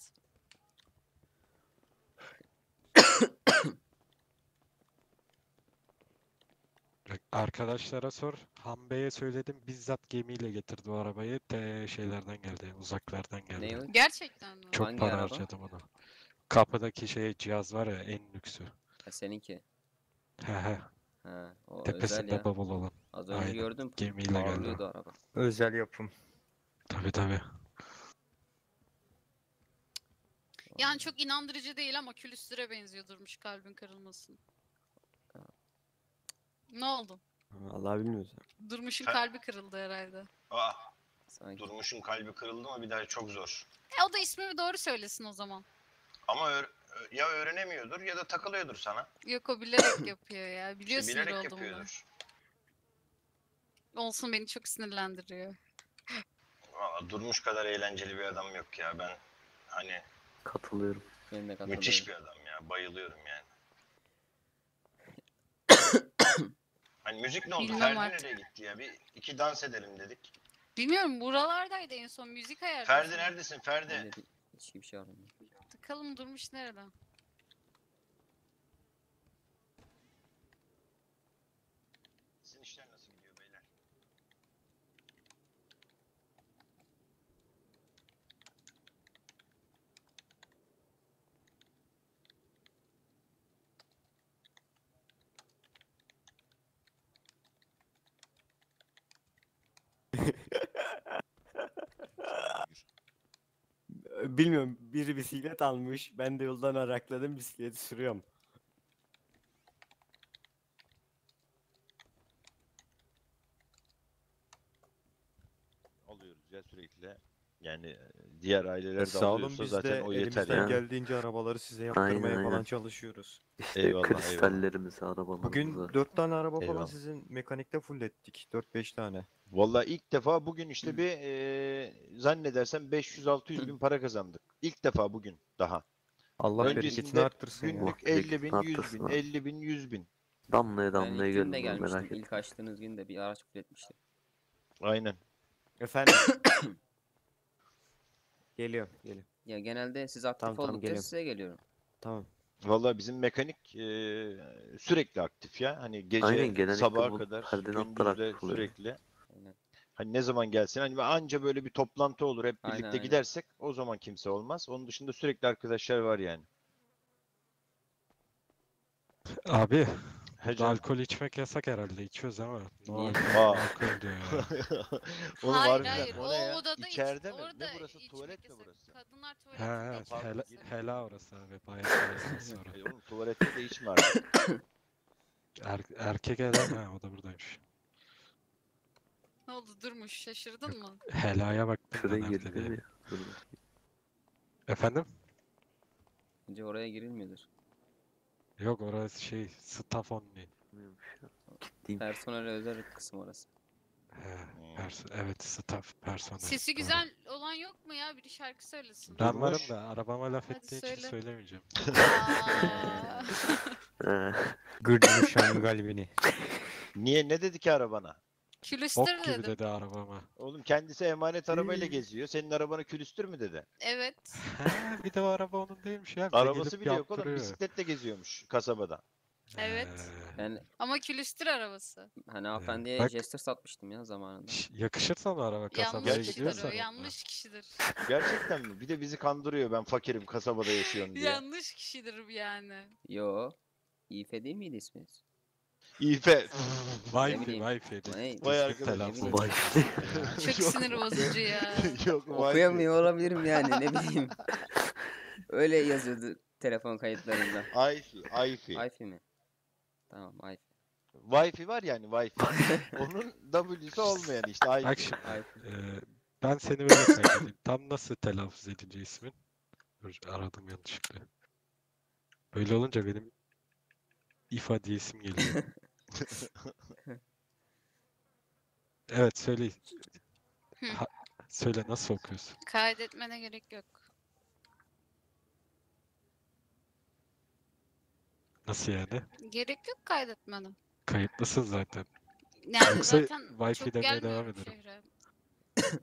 Arkadaşlara sor. Han Bey'e söyledim. Bizzat gemiyle getirdi o arabayı. De şeylerden geldi. Uzaklardan geldi. Ne o? Gerçekten mi? Çok Hangi para araba? harcadım ona. Kapıdaki şey cihaz var ya en lüksü. Ha, seninki. He he. Ha, o özel Tepesinde ya. bavul olan. Az önce Aynen. gördüm. Gemiyle geldi. Parlıyordu araba. Özel yapım. Tabii tabii. Yani çok inandırıcı değil ama külüstüre benziyor durmuş kalbin kırılmasın. Ne oldu? Vallahi bilmiyoruz. Durmuş'un Ha. kalbi kırıldı herhalde. Aa, Sanki. Durmuş'un kalbi kırıldı mı bir daha çok zor. E o da ismimi doğru söylesin o zaman. Ama öğ- ya öğrenemiyordur ya da takılıyordur sana. Yok o bilerek [COUGHS] yapıyor ya. İşte Biliyor sinir bilerek olduğumu. yapıyordur. Olsun beni çok sinirlendiriyor. Valla Durmuş kadar eğlenceli bir adam yok ya. Ben hani Katılıyorum. Ben de katılıyorum. müthiş bir adam ya. Bayılıyorum yani. [COUGHS] Hani müzik ne oldu? Bilmem Ferdi artık. nereye gitti ya? Bir iki dans edelim dedik. Bilmiyorum buralardaydı en son müzik ayarladı. Ferdi neredesin Ferdi? Ben de bir- hiç bir şey aramıyorum. Bakalım Durmuş nerede? Sizin işler nasıl gidiyor beyler? Bilmiyorum biri bisiklet almış. Ben de yoldan arakladım bisikleti sürüyorum. alıyoruz ya sürekli. Yani e, diğer aileler de Sağ olun alıyorsa biz zaten de o yeter elimizden yani. geldiğince arabaları size Aynen, yaptırmaya falan aynen. çalışıyoruz. İşte Eyvallah, eyvallah. kristallerimizi, arabalarımızı. Bugün 4 tane araba falan Eyvallah. sizin mekanikte fulllettik. 4-5 tane. Vallahi ilk defa bugün işte bir e, zannedersem 500-600 bin para kazandık. İlk defa bugün daha. Allah bereketini arttırsın ya. günlük Allah 50 bin, bereketini 100 bin, arttırsın abi. 50 bin, 100 bin. Damlaya Ben damlaya ilk gün de gelmiyor merak gelmiştim. etme. İlk açtığınız günde bir araç full Aynen. Efendim. [COUGHS] geliyorum, geliyorum. Ya genelde siz aktif Tamam, tamam, oldukça geliyorum. size geliyorum. Tamam. Vallahi bizim mekanik e, sürekli aktif ya. Hani gece Aynen, genellikle sabaha bu kadar koordinatlar gündüz de aktif oluyor. sürekli. Aynen. Hani ne zaman gelsin hani anca böyle bir toplantı olur hep Aynen, birlikte aynen. gidersek o zaman kimse olmaz. Onun dışında sürekli arkadaşlar var yani. Abi He canım. alkol içmek yasak herhalde. İçiyoruz ama. No alkol, Aa. alkol diyor ya. [LAUGHS] Oğlum hayır harbiden hayır o o ne ya? odada iç- İçeride mi? orada Ne burası? içmek Tuvalet mi yasak. burası? Kadınlar He tuvaleti he yasak. pardon, hela, orası abi. Bayağı tuvalet [LAUGHS] sonra. Oğlum tuvalette de içme artık. [COUGHS] Er, erkek elem ha o da buradaymış. Ne oldu Durmuş şaşırdın mı? Helaya baktım Şuraya girdi diye. mi? Dur. Efendim? Bence oraya girilmiyordur. Yok orası şey staff only. Bilmiyormuş ya. Ciddiyim. Personel özel kısım orası. He, pers- evet staff personel. Sesi doğru. güzel olan yok mu ya? Biri şarkı söylesin. Ben varım da arabama laf Hadi ettiği için söyle. söylemeyeceğim. Aa. Ee, Gülmüşen kalbini. Niye ne dedi ki arabana? Külüstür Bok gibi dedim. dedi arabama. Oğlum kendisi emanet arabayla geziyor. Senin arabanı külüstür mü dedi? Evet. [LAUGHS] Bir de o araba onun değilmiş ya. Arabası gelip bile yok oğlum. yaptırıyor. Bisikletle geziyormuş kasabada. Evet. Ben Ama külüstür arabası. hani hanımefendiye bak- Jester satmıştım ya zamanında. Şş, Yakışır sana araba kasabaya Yanlış kişidir gidiyorsan. o. Yanlış kişidir. Gerçekten mi? Bir de bizi kandırıyor ben fakirim kasabada yaşıyorum diye. Yanlış kişidir yani. Yo. İfe değil miydi isminiz? Ne Wi-Fi, bileyim. Wi-Fi. Vay- arkadaş, et. Vay. Çok [LAUGHS] Yok. sinir bozucu ya. [LAUGHS] Yok. Okuyamıyor olabilirim yani ne bileyim. [LAUGHS] Öyle yazıyordu telefon kayıtlarında. Ayfi, Ayfi. Wi-Fi mi? Tamam Wi-Fi. Wi-Fi var yani Wi-Fi. Onun W'si olmayan işte Bak Ayfi. şimdi Wi-Fi. e, ben seni böyle kaydedeyim. Tam nasıl telaffuz ediliyor ismin? Dur aradım yanlışlıkla. Böyle olunca benim İfa diye isim geliyor. [LAUGHS] Evet söyle. Hı. Ha- söyle nasıl okuyorsun? Kaydetmene gerek yok. Nasıl yani? Gerek yok kaydetmene. Kayıtlısın zaten. Yani Yoksa zaten Wi-Fi çok demeye devam ederim. şehre. [COUGHS]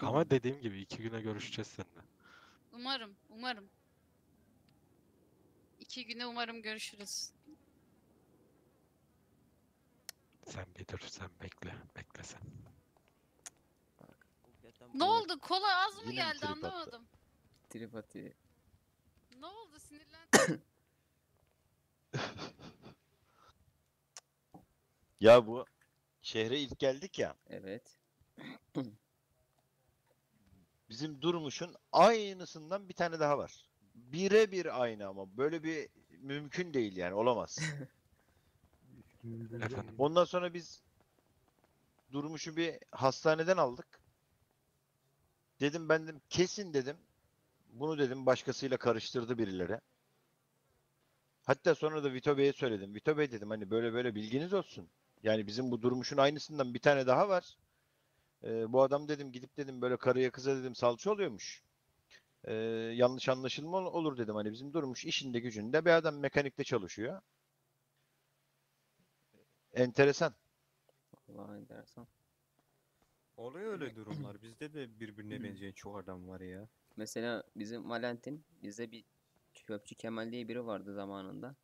Ama dediğim gibi iki güne görüşeceğiz seninle. Umarım, umarım. İki güne umarım görüşürüz. Sen bir dur sen bekle. Bekle sen. Ne oldu? Kola az mı Yine mi geldi trip attı? anlamadım. Trip atıyor. Ne oldu? Sinirlendim. [COUGHS] Ya bu şehre ilk geldik ya. Evet. [COUGHS] Bizim Durmuş'un aynısından bir tane daha var. Birebir aynı ama böyle bir mümkün değil yani olamaz. [LAUGHS] Efendim. Ondan sonra biz Durmuş'u bir hastaneden aldık. Dedim ben dedim kesin dedim. Bunu dedim başkasıyla karıştırdı birileri. Hatta sonra da Vito Bey'e söyledim. Vito Bey dedim hani böyle böyle bilginiz olsun. Yani bizim bu Durmuş'un aynısından bir tane daha var. Ee, bu adam dedim gidip dedim böyle karıya kıza dedim salça oluyormuş. Ee, yanlış anlaşılma ol- olur dedim. Hani bizim Durmuş işinde gücünde bir adam mekanikte çalışıyor. Enteresan. Vallahi enteresan. Oluyor öyle durumlar. Bizde de birbirine benzeyen çok adam var ya. Mesela bizim Valentin bizde bir Çöpçü Kemal diye biri vardı zamanında.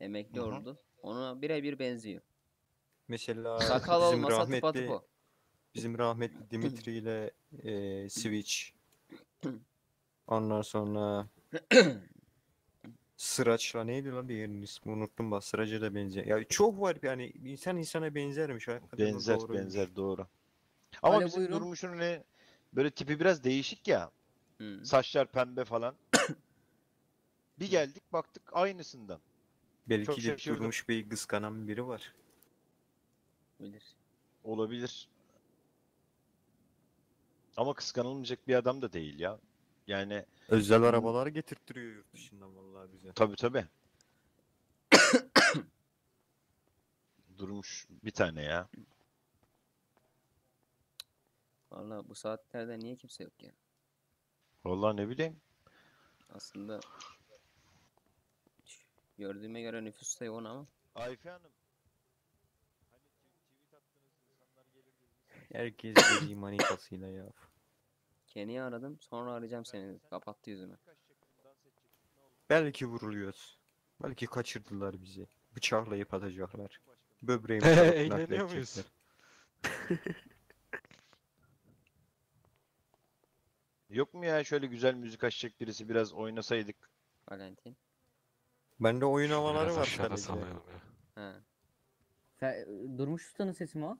Emekli Hı hı. oldu. Ona birebir benziyor. Mesela Sakal bizim olmasa rahmetli tıpatıp o. bizim rahmetli Dimitri ile e, Switch [CLEARS THROAT] ondan sonra [CLEARS THROAT] Sıraçla neydi lan diğerinin ismi unuttum bak Sıraç'a da benzer. Ya çok var yani insan insana benzermiş hakikaten Benzer doğruymuş. benzer doğru. Ama Alo, bizim buyurun. Durmuş'un hani böyle tipi biraz değişik ya. Hı. Saçlar pembe falan. [COUGHS] Bir geldik baktık aynısından. Belki Çok de şaşırdım. Durmuş Bey'i kıskanan biri var. Bilir. Olabilir. Ama kıskanılmayacak bir adam da değil ya. Yani Özel arabalar getirttiriyor yurt dışından vallahi bize. tabi tabi. [COUGHS] Durmuş bir tane ya. Vallahi bu saatlerde niye kimse yok ya? Vallahi ne bileyim. Aslında gördüğüme göre nüfus da yoğun ama Ayfe Hanım. Herkes geliyor manitasıyla ya. Kenny'i aradım sonra arayacağım seni. Kapattı yüzümü. Belki vuruluyoruz. Belki kaçırdılar bizi. Bıçaklayıp atacaklar. Böbreğimi [LAUGHS] eğleniyor muyuz? [LAUGHS] Yok mu ya şöyle güzel müzik açacak birisi biraz oynasaydık. Valentin. Bende oyun havaları Biraz var aşağıda sadece. sallayalım ya. Ha. Fe- Durmuş Usta'nın sesi mi o?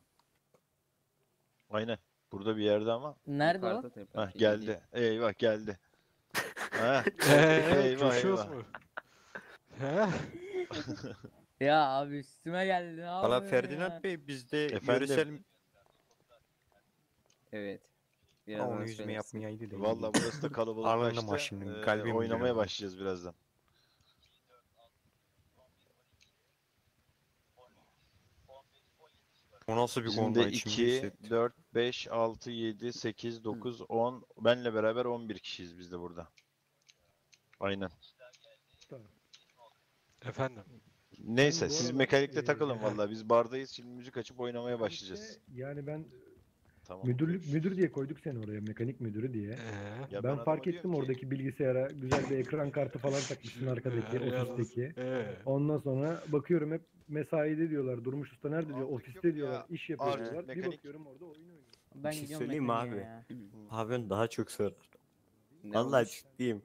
Aynen. Burada bir yerde ama. Nerede o? Yukarıdadır Hah geldi. Eyvah geldi. [LAUGHS] Ha, Eee eyvah coşuyoruz eyvah. mu? He? [LAUGHS] Ya abi üstüme geldi ne Valla yapıyorsun Ferdinand ya? Bey bizde Efendim? yöresel Evet. Ha, Birazdan onu yüzme yapmayaydı da. Vallahi burası da kalabalıklaştı. aşındı, Ee, kalbim oynamaya duruyor. başlayacağız birazdan. O nasıl bir Bizim konuda de içimi 2, hissettim. 4, 5, 6, 7, 8, 9, 10. Benle beraber 11 kişiyiz biz de burada. Aynen. Efendim. Neyse bu siz arada, mekanikte e, takılın vallahi. Biz bardayız şimdi müzik açıp oynamaya başlayacağız. Yani ben Tamam. müdürlük müdür diye koyduk seni oraya mekanik müdürü diye. Ya ben adama fark diyorum ettim ki, oradaki bilgisayara güzel bir ekran kartı falan takmışsın [LAUGHS] arkadaki Eee, yalnız- ofisteki. Eee. Ondan sonra bakıyorum hep mesaide diyorlar. Durmuş usta nerede diyor. Mantık yok Ofiste ya. diyorlar. iş Artık yapıyorlar. Bir mekanik- bakıyorum orada oyun oynuyor. Ben Bir şey gidiyorum söyleyeyim mi mekaniğe abi? ya. Pavyon daha çok sorar. Ne Vallahi olmuş? ciddiyim.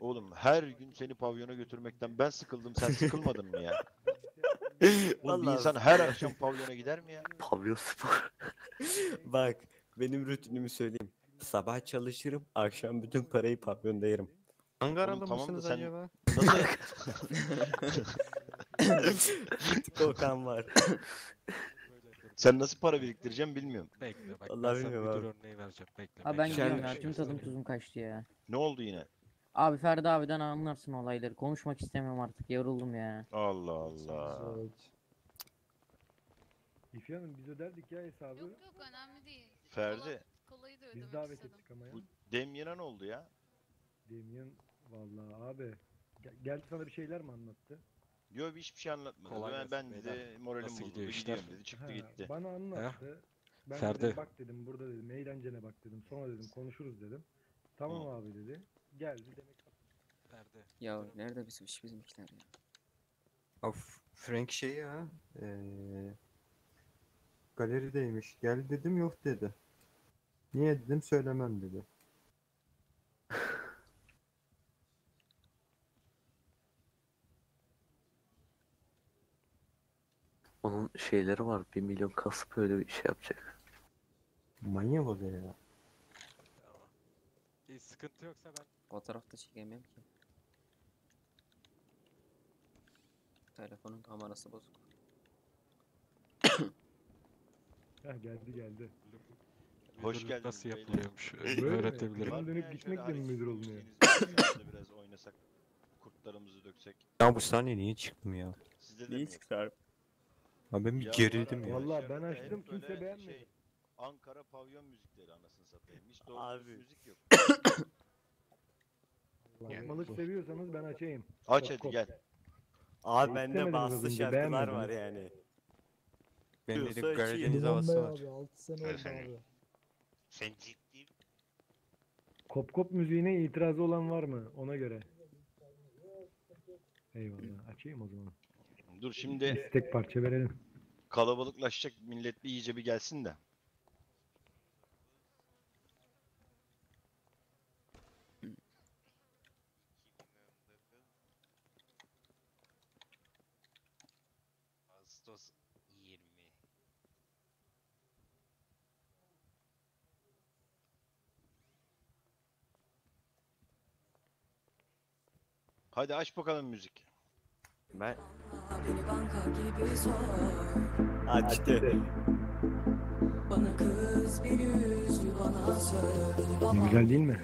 Oğlum her gün seni pavyona götürmekten ben sıkıldım. Sen sıkılmadın mı ya? [LAUGHS] [LAUGHS] Oğlum bir Vallahi- insan her akşam pavyona gider mi ya? [LAUGHS] Pavyon spor. [LAUGHS] Bak benim rutinimi söyleyeyim. Sabah çalışırım, akşam bütün parayı pavyonda yerim. Ankaralı Oğlum tamam da mısınız sen- acaba? Bir tık Okan var. Sen nasıl para biriktireceğim bilmiyorum. Bekle bak. Vallahi ben sana bilmiyorum müdür abi. örneği vereceğim. Bekle. Abi ben bekle. gidiyorum ya. bir Tüm tadım tuzum kaçtı ya. Ne oldu yine? Abi Ferdi abiden anlarsın olayları. Konuşmak istemiyorum artık. Yoruldum ya. Allah Allah. İfi Hanım biz öderdik ya hesabı. Yok yok önemli değil. Ferdi, Kola- kolayı da Biz davet istedim. ettik ama ya. bu Demyana ne oldu ya? Demian vallahi abi. Gel- Geldi sana bir şeyler mi anlattı? Diyor bir hiçbir şey anlatmadı. Kolay ben, gelsin ben beyler. dedi moralim Nasıl bozuldu gidiyor işler? gidiyorum dedi çıktı Ha, gitti. Bana anlattı. Ben Ferdi. dedim bak dedim burada dedim eğlencene bak dedim. Sonra dedim konuşuruz dedim. Tamam Hı. abi dedi. Geldi demek. Ferdi. Ya nerede bizim iş bizimkiler ya? Of Frank şey ya. Eee galerideymiş. Gel dedim yok dedi. Niye dedim söylemem dedi. Onun şeyleri var. 1 milyon kasıp öyle bir şey yapacak. Manyak o da ya. İyi, sıkıntı yoksa ben Fotoğrafta çekemiyorum ki. Telefonun kamerası bozuk. [COUGHS] Heh, geldi geldi. Hoş geldiniz Nasıl beyler. yapılıyormuş Böyle mi? öğretebilirim. Dönüp dönüp Yani gitmekle mi müdür sizin varsa biraz oynasak, kurtlarımızı döksek. [COUGHS] Ya bu sahne niye çıktım ya? Sizde de mi yok? çıktı abi. Abi ben bir Ya gerildim var ya. Vallahi arkadaşlar, ben hep açtım, kimse böyle beğenmedi. Şey, Ankara pavyon müzikleri anasını satayım. Hiç doğru Abi. müzik yok. [COUGHS] Saçmalık seviyorsanız ben açayım. Aç hadi gel. Abi bende az baslı önce, şarkılar var yani. De Diyorsa. Karadeniz havası var. abi 6 sene oldu abi. Sen ciddi Kop kop müziğine itirazı olan var mı? Ona göre. Eyvallah. Açayım o zaman. Dur şimdi İstek parça verelim. kalabalıklaşacak millet bir iyice bir gelsin de. Ağustos 20. Hadi aç bakalım müzik. Ben... Açtı. Ne güzel değil mi?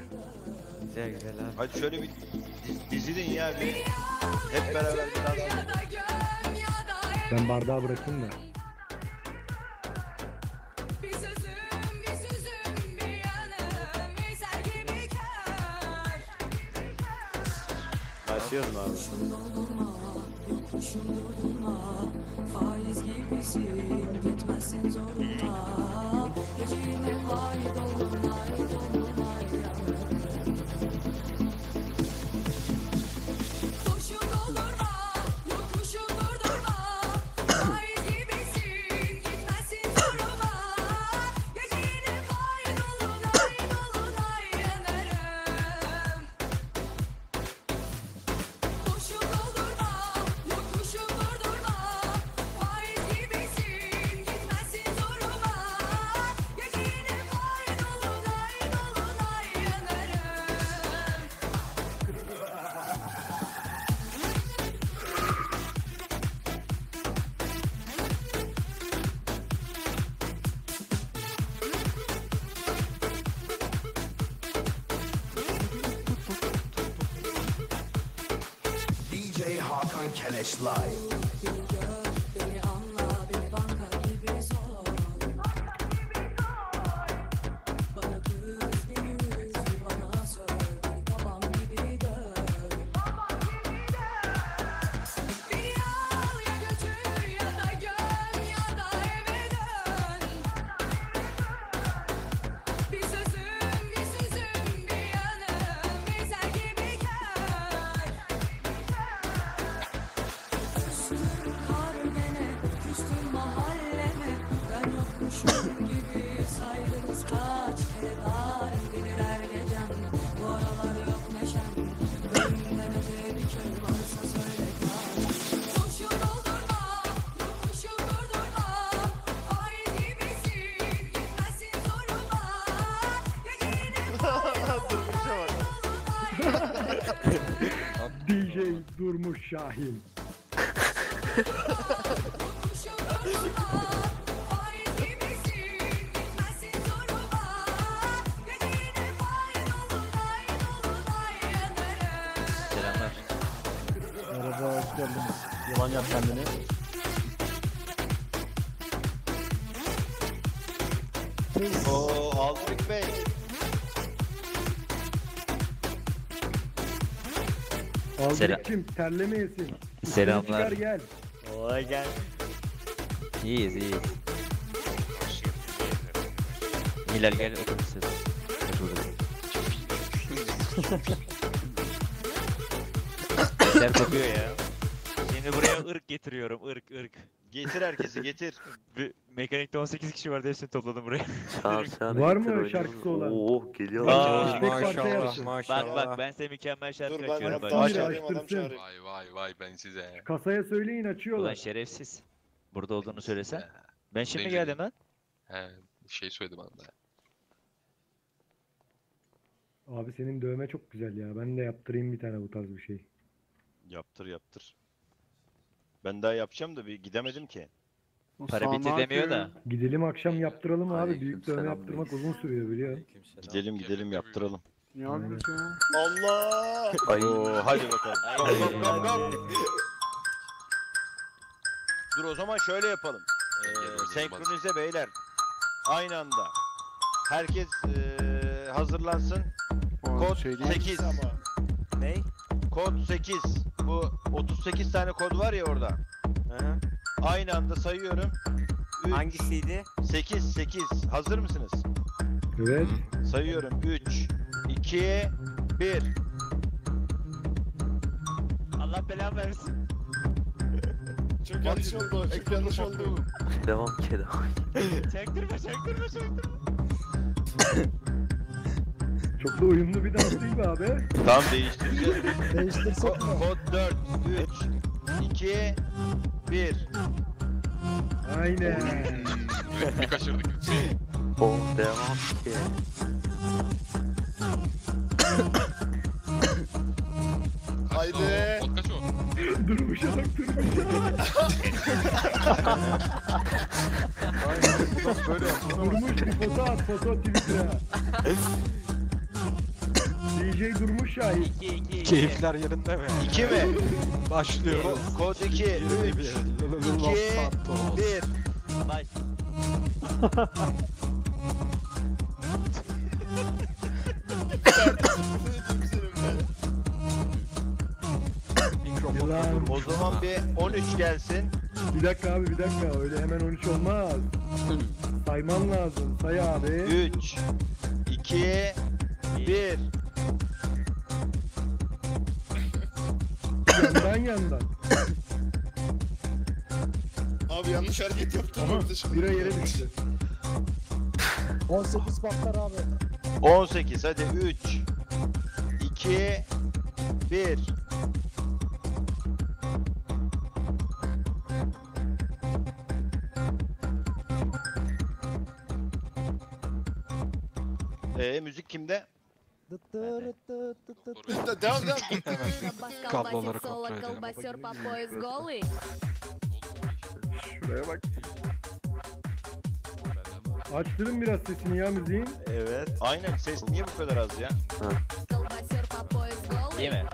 Güzel güzel abi. Hadi şöyle bir diz- dizilin ya bir. Hep beraber bir dans. Ben bardağı bırakayım da. Başlıyorum abi. Yokmuşum durma, faiz gibisin, gitmezsin Durmuş Şahin. Selamlar. Merhaba hoş geldiniz. Yalan yap kendini. Oo Aldırık Bey. Aldırıkçım terlemeyesin. Selamlar. Çıkar gel. Oy gel. İyiyiz iyiyiz. Hilal gel bulduk. Ter kopuyor ya. Şimdi buraya ırk getiriyorum. ırk ırk. Getir herkesi getir. [LAUGHS] Bir mekanikte 18 kişi vardı hepsini topladım buraya. Çağır çağır. Var mı oynayalım. şarkısı olan? Oo geliyor. Aa, parça maşallah yarışı. Bak maşallah. bak ben size mükemmel şarkı Dur ben açıyorum. ben çağırayım adam açtırsın. çağırayım. Vay vay vay ben size. Kasaya söyleyin Ulan açıyorlar. şerefsiz. Burada olduğunu söylesen. Ben şimdi neyse. geldim lan. He şey söyledi bana da. Abi senin dövme çok güzel ya. Ben de yaptırayım bir tane bu tarz bir şey. Yaptır yaptır. Ben daha yapacağım da bir gidemedim ki. Para bitti demiyor da. Gidelim akşam yaptıralım abi. Büyük dövme yaptırmak uzun sürüyor biliyor. Gidelim gidelim yaptıralım. Ne yapıyorsun ya? Allah! Ay. Oo, hadi bakalım. Go. Dur o zaman şöyle yapalım. Ee, senkronize beyler. Aynı anda. Herkes ee, hazırlansın. Kod 8. Ne? Kod 8. Bu 38 tane kod var ya orada. Aynı anda sayıyorum. Hangisiydi? 8 8. Hazır mısınız? Evet. Sayıyorum. 3 2 1 Allah belanı versin. [LAUGHS] Çok yanlış oldu. Çok yanlış oldu. Devam ki devam. Çaktırma çaktırma çaktırma. [LAUGHS] Çok da uyumlu bir dans değil mi abi? Tamam değiştireceğiz. Değiştirsek mi? kod 4 3 2 1 Aynen. Bir kaçırdık. O devam ki. Haydi. Kod kaç o? Durmuş bak durmuş. Böyle Durmuş bir foto at foto Twitter'a. DJ Durmuş Şahin. 2 2 2. Keyifler yerinde mi? 2 mi? Başlıyoruz. Kod 2 3 2 1 Baş. Yılan. O zaman bir 13 gelsin. Bir dakika abi bir dakika öyle hemen 13 olmaz. Sayman lazım. Say abi. 3 2 1 Yandan yandan. Abi yanlış hareket yaptım. Şimdi. bira yere düştü. 18 patlar abi. 18 hadi 3 2 1 Ee, müzik kimde? Devam devam. Kabloları kontrol edelim. Papoyuz golü. Bak. Açtırın biraz sesini ya müziğin. Evet. Aynen ses niye bu kadar az ya? Değil mi?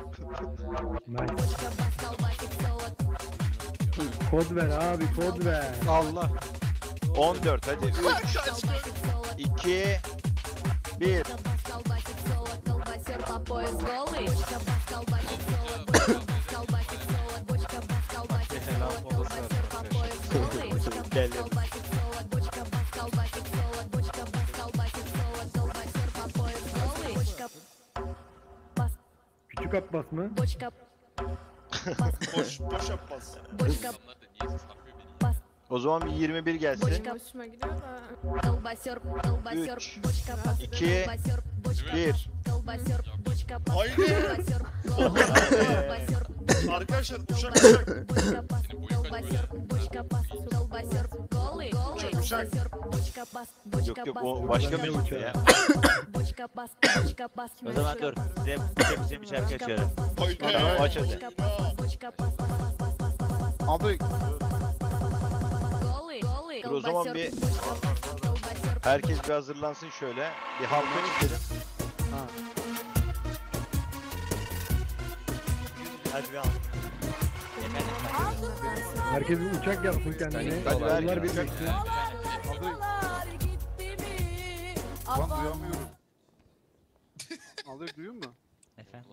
Kod ver abi kod ver. Allah. 14 hadi. 3 2 поезд голый. Бочка бац, колбасит солод, бочка бац, колбасит солод, бочка бац, колбасит солод, колбасер по поезд голый. Бочка бац, колбасит солод, бочка бац, колбасит солод, бочка бац, колбасит солод, колбасер по поезд голый. Бочка бац. Küçük Abbas mı? Boşka Boş boş yapmaz. Boşka Onları da niye O zaman bir 21 gelsin. Бочка. Колбасер, колбасер, Üç, бочка пас, iki, колбасер, бочка bir. пас, колбасер, бочка пас, Haydi. колбасер, колбасер, Arkadaşlar uçak uçak. бочка пас, колбасер, бочка пас, колбасер, голый, голый, колбасер, бочка пас, бочка Yok yok пас, o başka бочка müzik пас, ya. бочка пас, бочка пас, O zaman dur. Size, size bize bir şarkı açıyorum. Haydi. Tamam aç hadi. бочка пас, бочка пас, пас, пас, пас, пас, пас, пас, Abi голый, голый, Dur o zaman bir herkes bir hazırlansın şöyle. Bir halka gidelim. Ha. Hadi bir. Herkes bir uçak yapsın kendine. Hadi ver. Bir uçak. Ben duyamıyorum. [LAUGHS] Alıyor duyuyor mu? Efendim?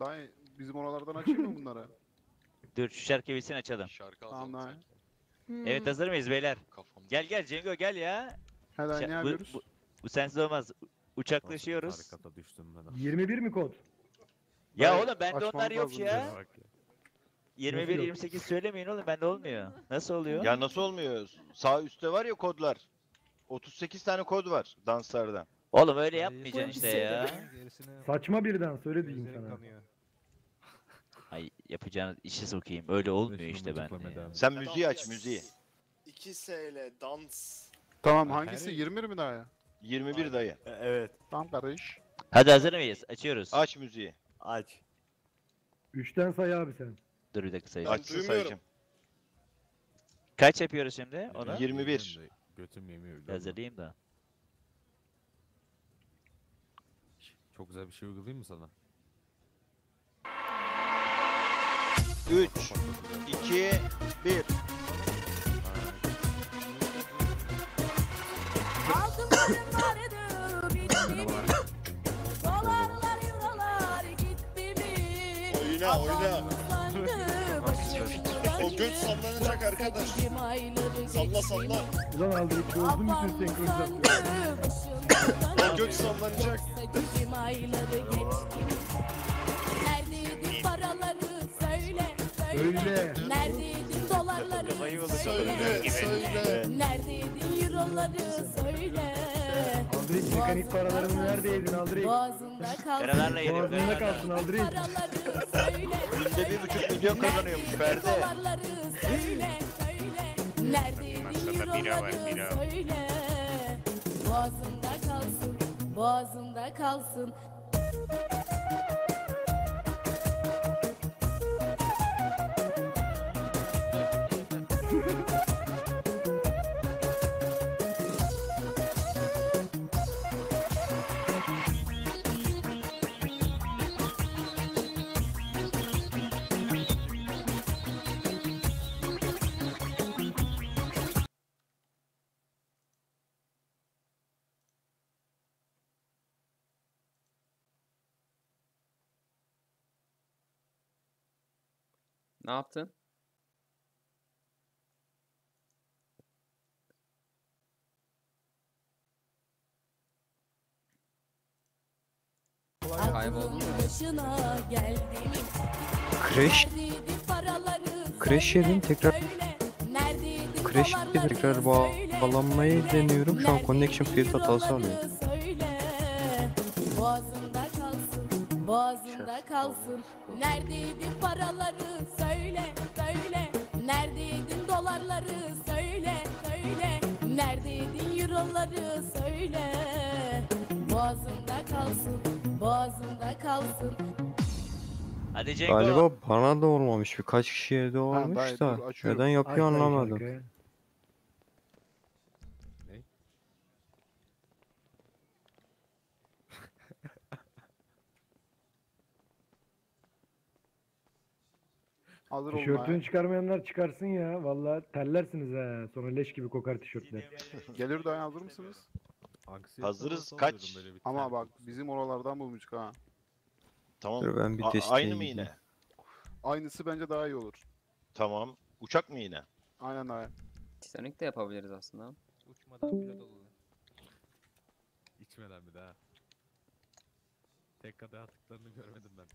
Daha bizim oralardan açayım mı bunlara? Dur şu şarkıyı bilsin açalım. Şarkı Tamam, sanki. Evet hazır mıyız beyler? Kafamda. Gel gel Cengo gel ya. Şa- ne bu, yapıyoruz? bu, bu sensiz olmaz. Uçaklaşıyoruz. 21 mi kod? Ya Hayır, oğlum bende onlar yok lazım ya. bize. 21 yok? 28 söylemeyin oğlum bende olmuyor. Nasıl oluyor? Ya nasıl olmuyor? Sağ üstte var ya kodlar. 38 tane kod var danslarda. Oğlum öyle yapmayacaksın işte ya. Saçma bir dans öyle diyeyim sana. Yapacağınız işi sokayım. Öyle olmuyor işte bende. ya. Sen müziği aç müziği. 2 SL dans. Tamam hangisi? 20 mi daha ya? 21 dayı. Evet. Tamam kardeş. Hadi hazır mıyız? Açıyoruz. Aç müziği. Aç. 3'ten say abi sen. Dur bir dakika sayacağım. Ben Açsın duymuyorum. sayacağım. Kaç yapıyoruz şimdi ona? 21. Götüm yemiyor. Hazırlayayım da. Çok güzel bir şey uygulayayım mı sana? 3, 2, 1. Altınlarım vardı bitti mi? Dolarlar eurolar gitti mi? Oyna, oyna. O göt sallanacak arkadaş. Salla salla. Ulan Aldırık bozdun bütün senkronizasyonu. O göt sallanacak. Mi? Neredeydin paraları söyle söyle. Söyle. Neredeydin dolarları söyle söyle. Neredeydin euroları söyle. Aldırık mekanik paralarını nerede yedin Aldırık? Boğazında kalsın. Paralarla yedim. Boğazında kalsın Aldırık. Paraları söyle. Günde bir buçuk milyon kazanıyormuş Ferdi. Dolarları söyle söyle. Neredeydin euroları söyle. Boğazında kalsın. Boğazında kalsın. Ne yaptın? Mu? Mi? Crash. Crash yedim tekrar. Crash yedim tekrar bağ- bağlanmayı deniyorum. Şu an connection field hatası alıyor. Boğazında kalsın. Neredeydin paraları söyle, söyle. Neredeydin dolarları söyle, söyle. Neredeydin euroları söyle. Boğazında kalsın, boğazında kalsın. Hadi Cengo. Galiba bana da olmamış. Birkaç kişiye de olmuş da. Neden yapıyor anlamadım. Hazır olun Tişörtünü çıkarmayanlar çıkarsın ya. Vallahi terlersiniz ha. Sonra leş gibi kokar tişörtler. Gelir dayı hazır mısınız? Anksiyetten Hazırız, kaç? alıyorum böyle bir Ama bak bizim oralardan bulmuştuk ha. Tamam. Dur ben bir A- testeye aynı mı gideyim. yine? Aynısı bence daha iyi olur. Tamam. Uçak mı yine? Aynen dayı. Titanic de yapabiliriz aslında. Uçmadan pilot olur. İçmeden bir daha. Tek kadeh atıklarını görmedim ben.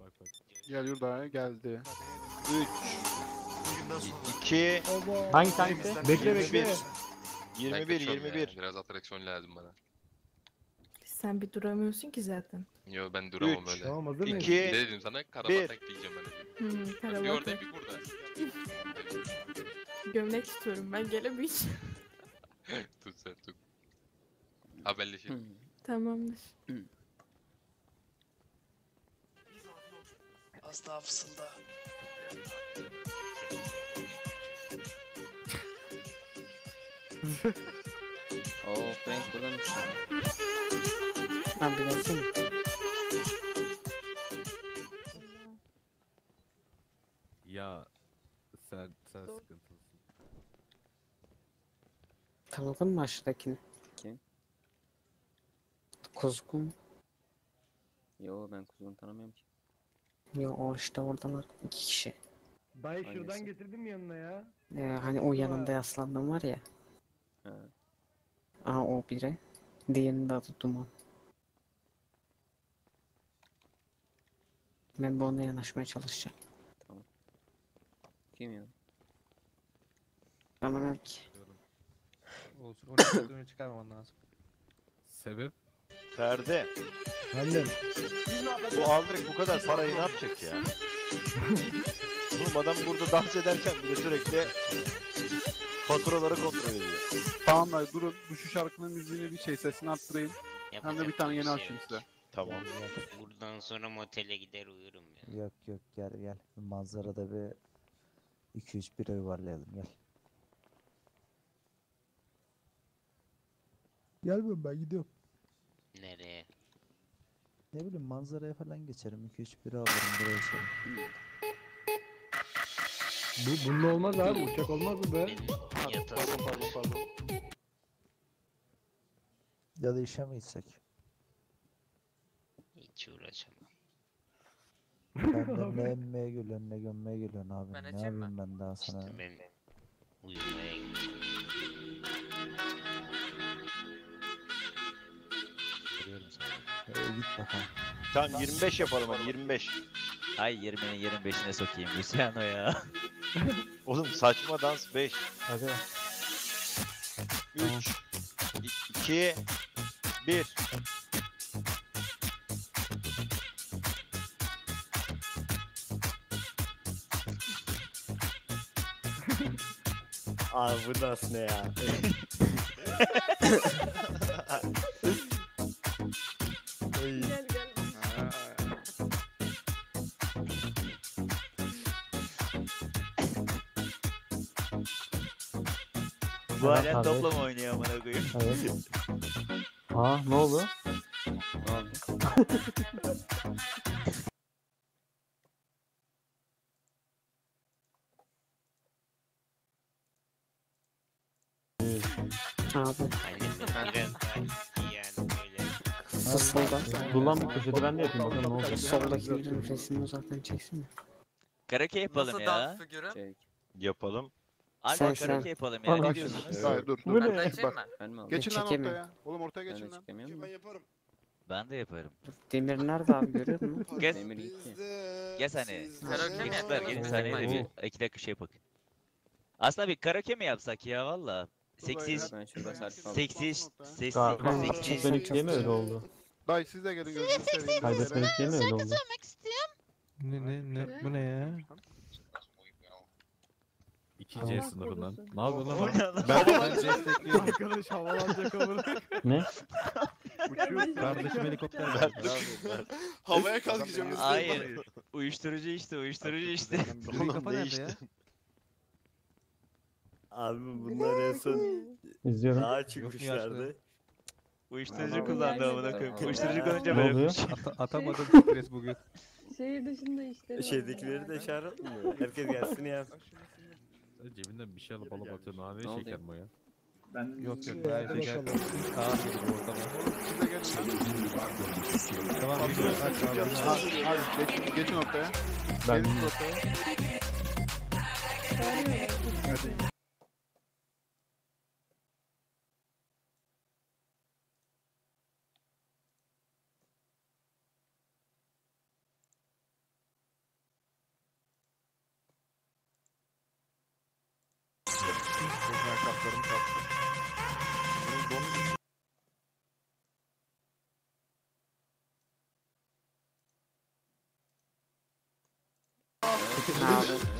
Bak bak. Geliyor dayı geldi. 3 2 Hangi tanesi? Bekle bekle. 21 Ben 21 kaçıyorum ya, 21 Biraz atraksiyon lazım bana. Sen bir duramıyorsun ki zaten. Yo ben duramam Üç. öyle. Tamam hazır mıyız? 2 Ne dedim sana? Bir. Karabatak diyeceğim ben dedim. Hı, Bir orada bir burada. [LAUGHS] Gömlek tutuyorum ben gelemeyeceğim. [LAUGHS] tut sen tut. Haberleşelim. Tamamdır. Az daha fısılda. [LAUGHS] Oo Frank buradan Ben bir bakayım. Ya sen sen sıkıntılısın. Tanıdın mı aşağıdakini? Kim? Kuzgun. Yo ben kuzunu tanımıyorum ki. Ya o işte oradan iki kişi. Dayı şuradan Hangisi? getirdim mi yanına ya? Ee, hani o yanında yaslandım var ya. Ha. Aa o biri. Diğerinin de adı Duman. Ben bu ona yanaşmaya çalışacağım. Kim ya? Tamam ki. Olsun. 12 çıkarmaman lazım. Sebep? Ferdi. Annem. Bu Aldrich bu kadar parayı ne yapacak ya? [LAUGHS] Oğlum adam burada dans ederken bile sürekli faturaları kontrol ediyor. Tamam dayı durun. Bu şu şarkının müziğini bir şey sesini arttırayım. Hem de bir tane yeni şey açayım yok. size. Tamam. Buradan sonra motele gider uyurum ya. Yok yok gel gel. Manzarada bir 2-3 bira yuvarlayalım gel. Gelmiyorum ben gidiyorum. Nereye? Ne bileyim manzaraya falan geçerim. 2-3 bira alırım bira içerim. Bu bunun olmaz abi uçak olmaz mı be? Yatasın. Ya da işe mi gitsek? Hiç uğraşamam. Benden ne [LAUGHS] emmeye geliyorsun ne gömmeye geliyorsun abi. Ben ne açayım mı? yapayım ben daha sana? İşte ben uyumaya gidiyorum. Ee, git bakalım. Tamam 25 yapalım hadi 25. Ay 20'nin 25'ine sokayım Luciano ya. [LAUGHS] Oğlum saçma dans 5. Hadi. 3 2 1 Abi bu nasıl ne ya? [LAUGHS] Bu Evet hala abi. topla mı oynuyor amına koyayım? Evet. Aa ne oldu? Ne oldu? Abi. Böyle. Solda. Dur lan bir köşede ben de yapayım bakalım ne olacak. Soldaki birin resmini uzaktan çeksene. Karaoke yapalım Nasıl ya. dans figürü? Şey, yapalım. Abi Sen- sen- karaoke yapalım ya. Ne diyorsunuz? Hayır dur Bu dur. ne? Ben de açayım Bak. mı? Ben mi alayım? Geçin lan Çekemiyor. ortaya. Oğlum ortaya Ben geçin de lan. çıkamıyor muyum? yaparım. Ben de yaparım. Demir nerede abi görüyor musun? [LAUGHS] Gel. Demir gitti. Gel saniye. Karaoke mi yapalım? gelin Oo. sahneye bir iki dakika şey bakın. Aslında bir karaoke mi yapsak ya valla? Seksiz, Ben şurada sarkı aldım. seksiz, sessiz, Galiba seksiz. mi öyle oldu? Dayı siz de gelin gözünü seveyim. Kaybetmelik diye mi öyle oldu? Ne ne ne bu ne ya? İki C sınıfından. Ne yapıyorsun lan? Ben, ben destekliyorum. Arkadaş havalanacak amına. Ne? Uçuyor. Kardeşim helikopter var. Havaya kalkacağım. Hayır. Uyuşturucu işte, uyuşturucu işte. Gri kafa nerede ya? Abi bunlar en son İzliyorum. dağa çıkmışlardı. Uyuşturucu kullandı amına koyayım. Uyuşturucu kullanınca Ne böyle oluyor? yapmış. Ata- atamadım stres bugün. [LAUGHS] Şehir dışında işleri Şeydekileri de işaret mi? Herkes gelsin ya. Sen cebinden bir şey alıp alıp atıyorsun. Ha Ne oldu şeker ya? mi o ya? Yok yok her şey gel. Kaan gibi ortama. Siz de gelin lan. Tamam gidiyor. Aç abi. Hadi, hadi geçin, geçin ortaya. Ben Gelin ortaya. Hadi.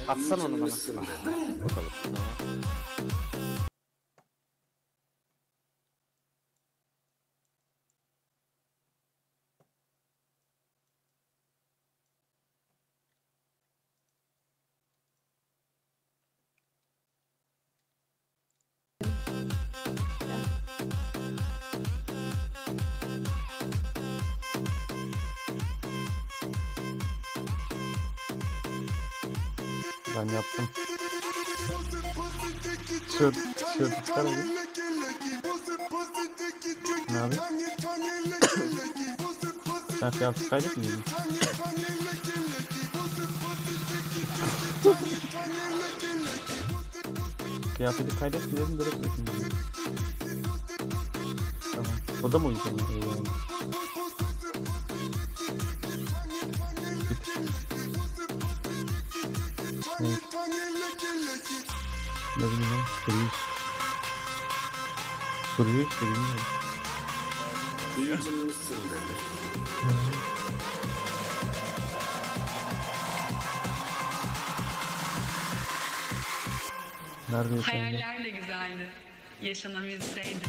Abi atsana onu bana. Bakalım. Ben yaptım. Tişört çıkar mı? Ne abi? Sen kıyafet kaydetmedin mi? Kıyafeti kaydetmeyelim direkt diyor. Tamam. O da mı uygun? Soruyu işte bilmiyorum. Nerede yaşandı? Hayaller de güzeldi. Yaşanabilseydi.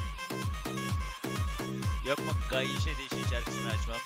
Mu Gayişe de işin şarkısını açmam.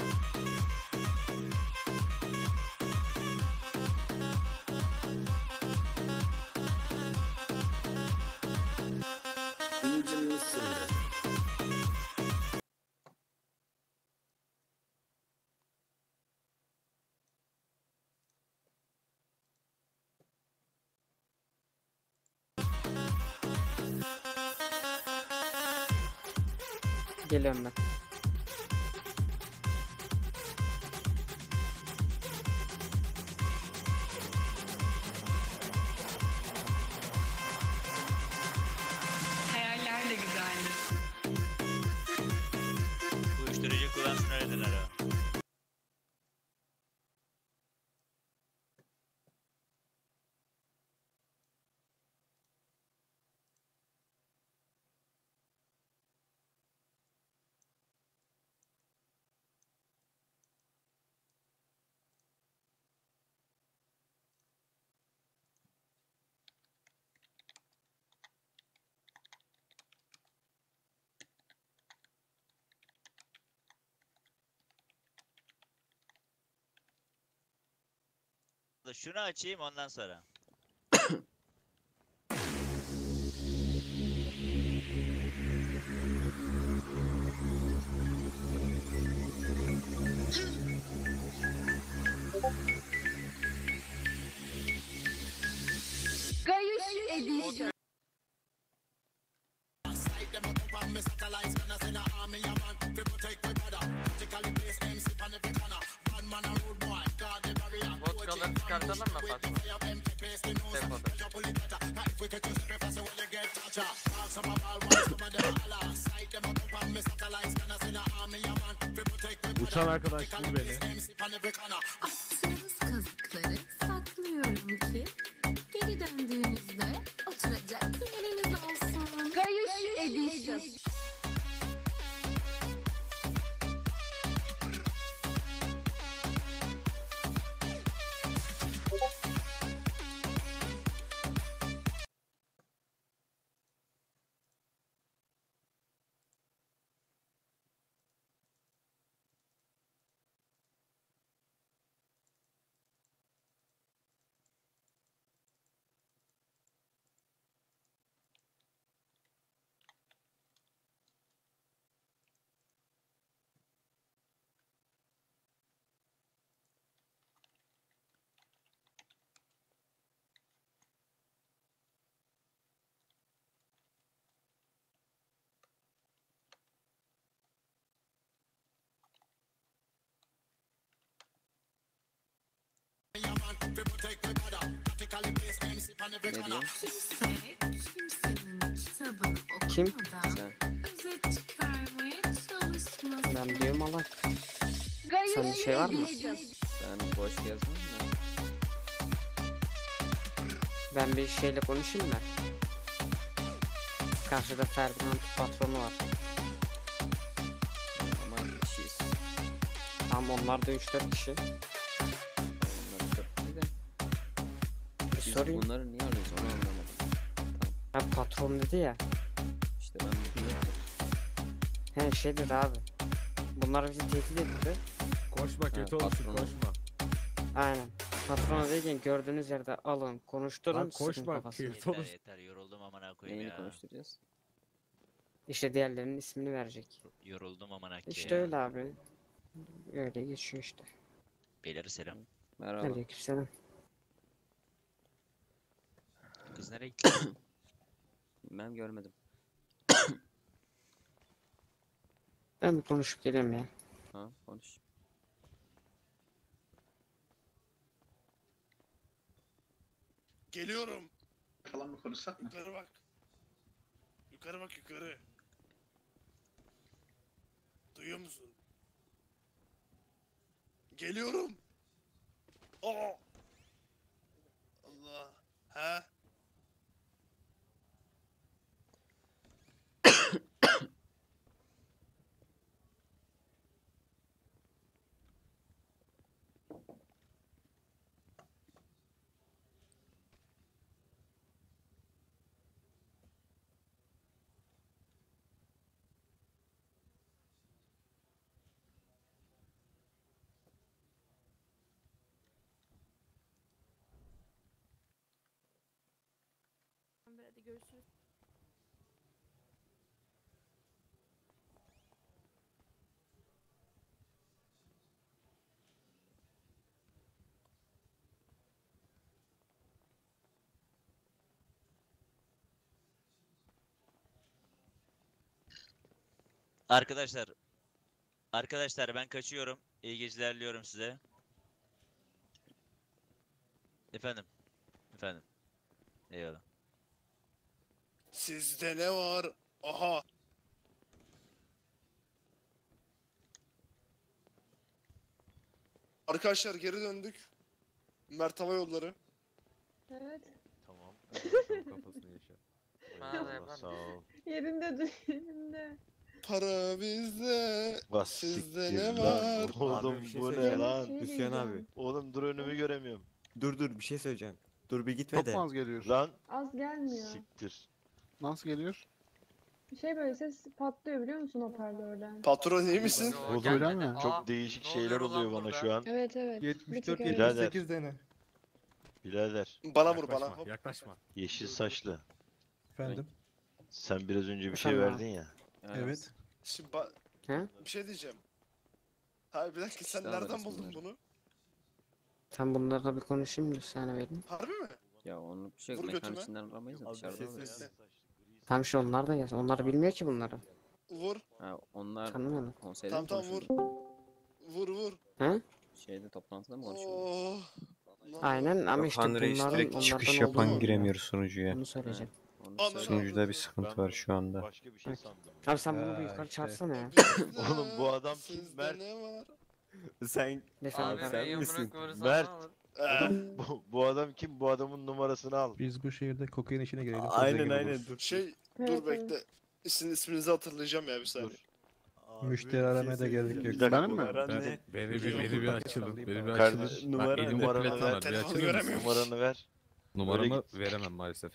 Şunu açayım ondan sonra. Gayış Edition. Çıkartalım mı Fatma? Uçan arkadaş beni. Ne kitabını Kim? çalışmasın. Ben diyorum. Gayış Sende şey var mı? Ben boş yazmam da. Ben bir şeyle konuşayım mı? Karşıda Ferdinand patronu var. Ama kişiyiz. Tamam onlar da 3-4 kişi. Sorayım. bunları niye arıyoruz onu anlamadım. Ha patron dedi ya. İşte ben. He şey dedi abi. Bunlar bizi tehdit etti. Koşma kötü patronu. koşma. Aynen. Patrona derken gördüğünüz yerde alın, konuşturun, Lan sıkın koşma, kafasına. kötü Yeter olursun. yeter yoruldum amına koyayım Neyini ya. konuşturacağız? İşte diğerlerinin ismini verecek. Yoruldum amına koyayım. İşte öyle abi. Öyle geçiyor işte. Beyler selam. Merhaba. Aleykümselam. Kız nereye gitti? [COUGHS] Ben görmedim. [COUGHS] Ben bir konuşup geliyorum ya. Ha konuş. Geliyorum. Falan mı konuşsak mı? Yukarı bak. Yukarı bak yukarı. Duyuyor musun? Geliyorum. Aa. Allah. Ha? Görüşürüz. Arkadaşlar Arkadaşlar ben kaçıyorum. İyi geceler diliyorum size. Efendim. Efendim. Eyvallah. Sizde ne var? Aha. Arkadaşlar geri döndük. Mert Hava Yolları. Evet. Tamam. Kafasını yaşa. [LAUGHS] Eyvallah, sağ ol. Yerinde dur yerinde. Para bizde. Bas Sizde siktir ne lan. var? Oğlum Abi bir şey bu ne söyleyeceğim. lan? Şey Hüseyin abi. diyeceğim. Oğlum dur önümü göremiyorum. Dur dur bir şey söyleyeceğim. Dur bir gitme Çok de. mu az geliyor? Lan Az gelmiyor. siktir. Nasıl geliyor? Şey böyle ses patlıyor biliyor musun hoparlörden? Patron iyi misin? Oğlum Öyle mi? çok değişik şeyler oluyor bana şu an. Evet evet. Bir tık 74 öyle. Birader. 78 dene. Birader. Bana vur bana. Hop. Yaklaşma. Yeşil saçlı. Efendim? Sen biraz önce bir şey Efendim abi? verdin ya. Evet. Şimdi ba- He? bir şey diyeceğim. Hayır bir dakika sen İşte nereden buldun bunları. bunu? Sen bunlarla bir konuşayım da sana vereyim. Harbi mi? Ya onu bir şey yok. Vur Mekanın götüme. içinden aramayız da Abi bir dışarıda alırız. söylesene. Tamam işte onlar da yaz. Onlar bilmiyor ki bunları. Vur. Ha, onlar Tanımıyorum. konseyde Tamam mi tamam vur. Vur vur. He? Şeyde toplantıda mı konuşuyordu? Oh. Aynen ama işte Yohan Reis bunların direkt çıkış onlardan yapan olduğunu giremiyor sunucuya. Onu söyleyeceğim. Onu Anladım. söyle. Sunucuda bir sıkıntı var şu anda. Başka bir şey sandım. Abi sen bunu bir yukarı işte. çağırsana ya. [LAUGHS] Oğlum bu adam kim? sizde Mert. ne var? [LAUGHS] Sen Beyefendi sen yukarı. misin? Mert. Eh, [LAUGHS] Bu, bu adam kim? Bu adamın numarasını al. Biz bu şehirde kokain işine girelim. Aynen aynen dur. Şey dur evet. bekle. Sizin isminizi hatırlayacağım ya bir saniye. Abi, Müşteri aramaya da geldik söyleyeceğim. yok. Benim mi? Ben, beni bir, beni bir açılın. Beni bir açılın. numara- elimde numaranı ver. Bir telefonu açılır göremiyorum. mısın? Numaranı ver. Numaramı veremem maalesef.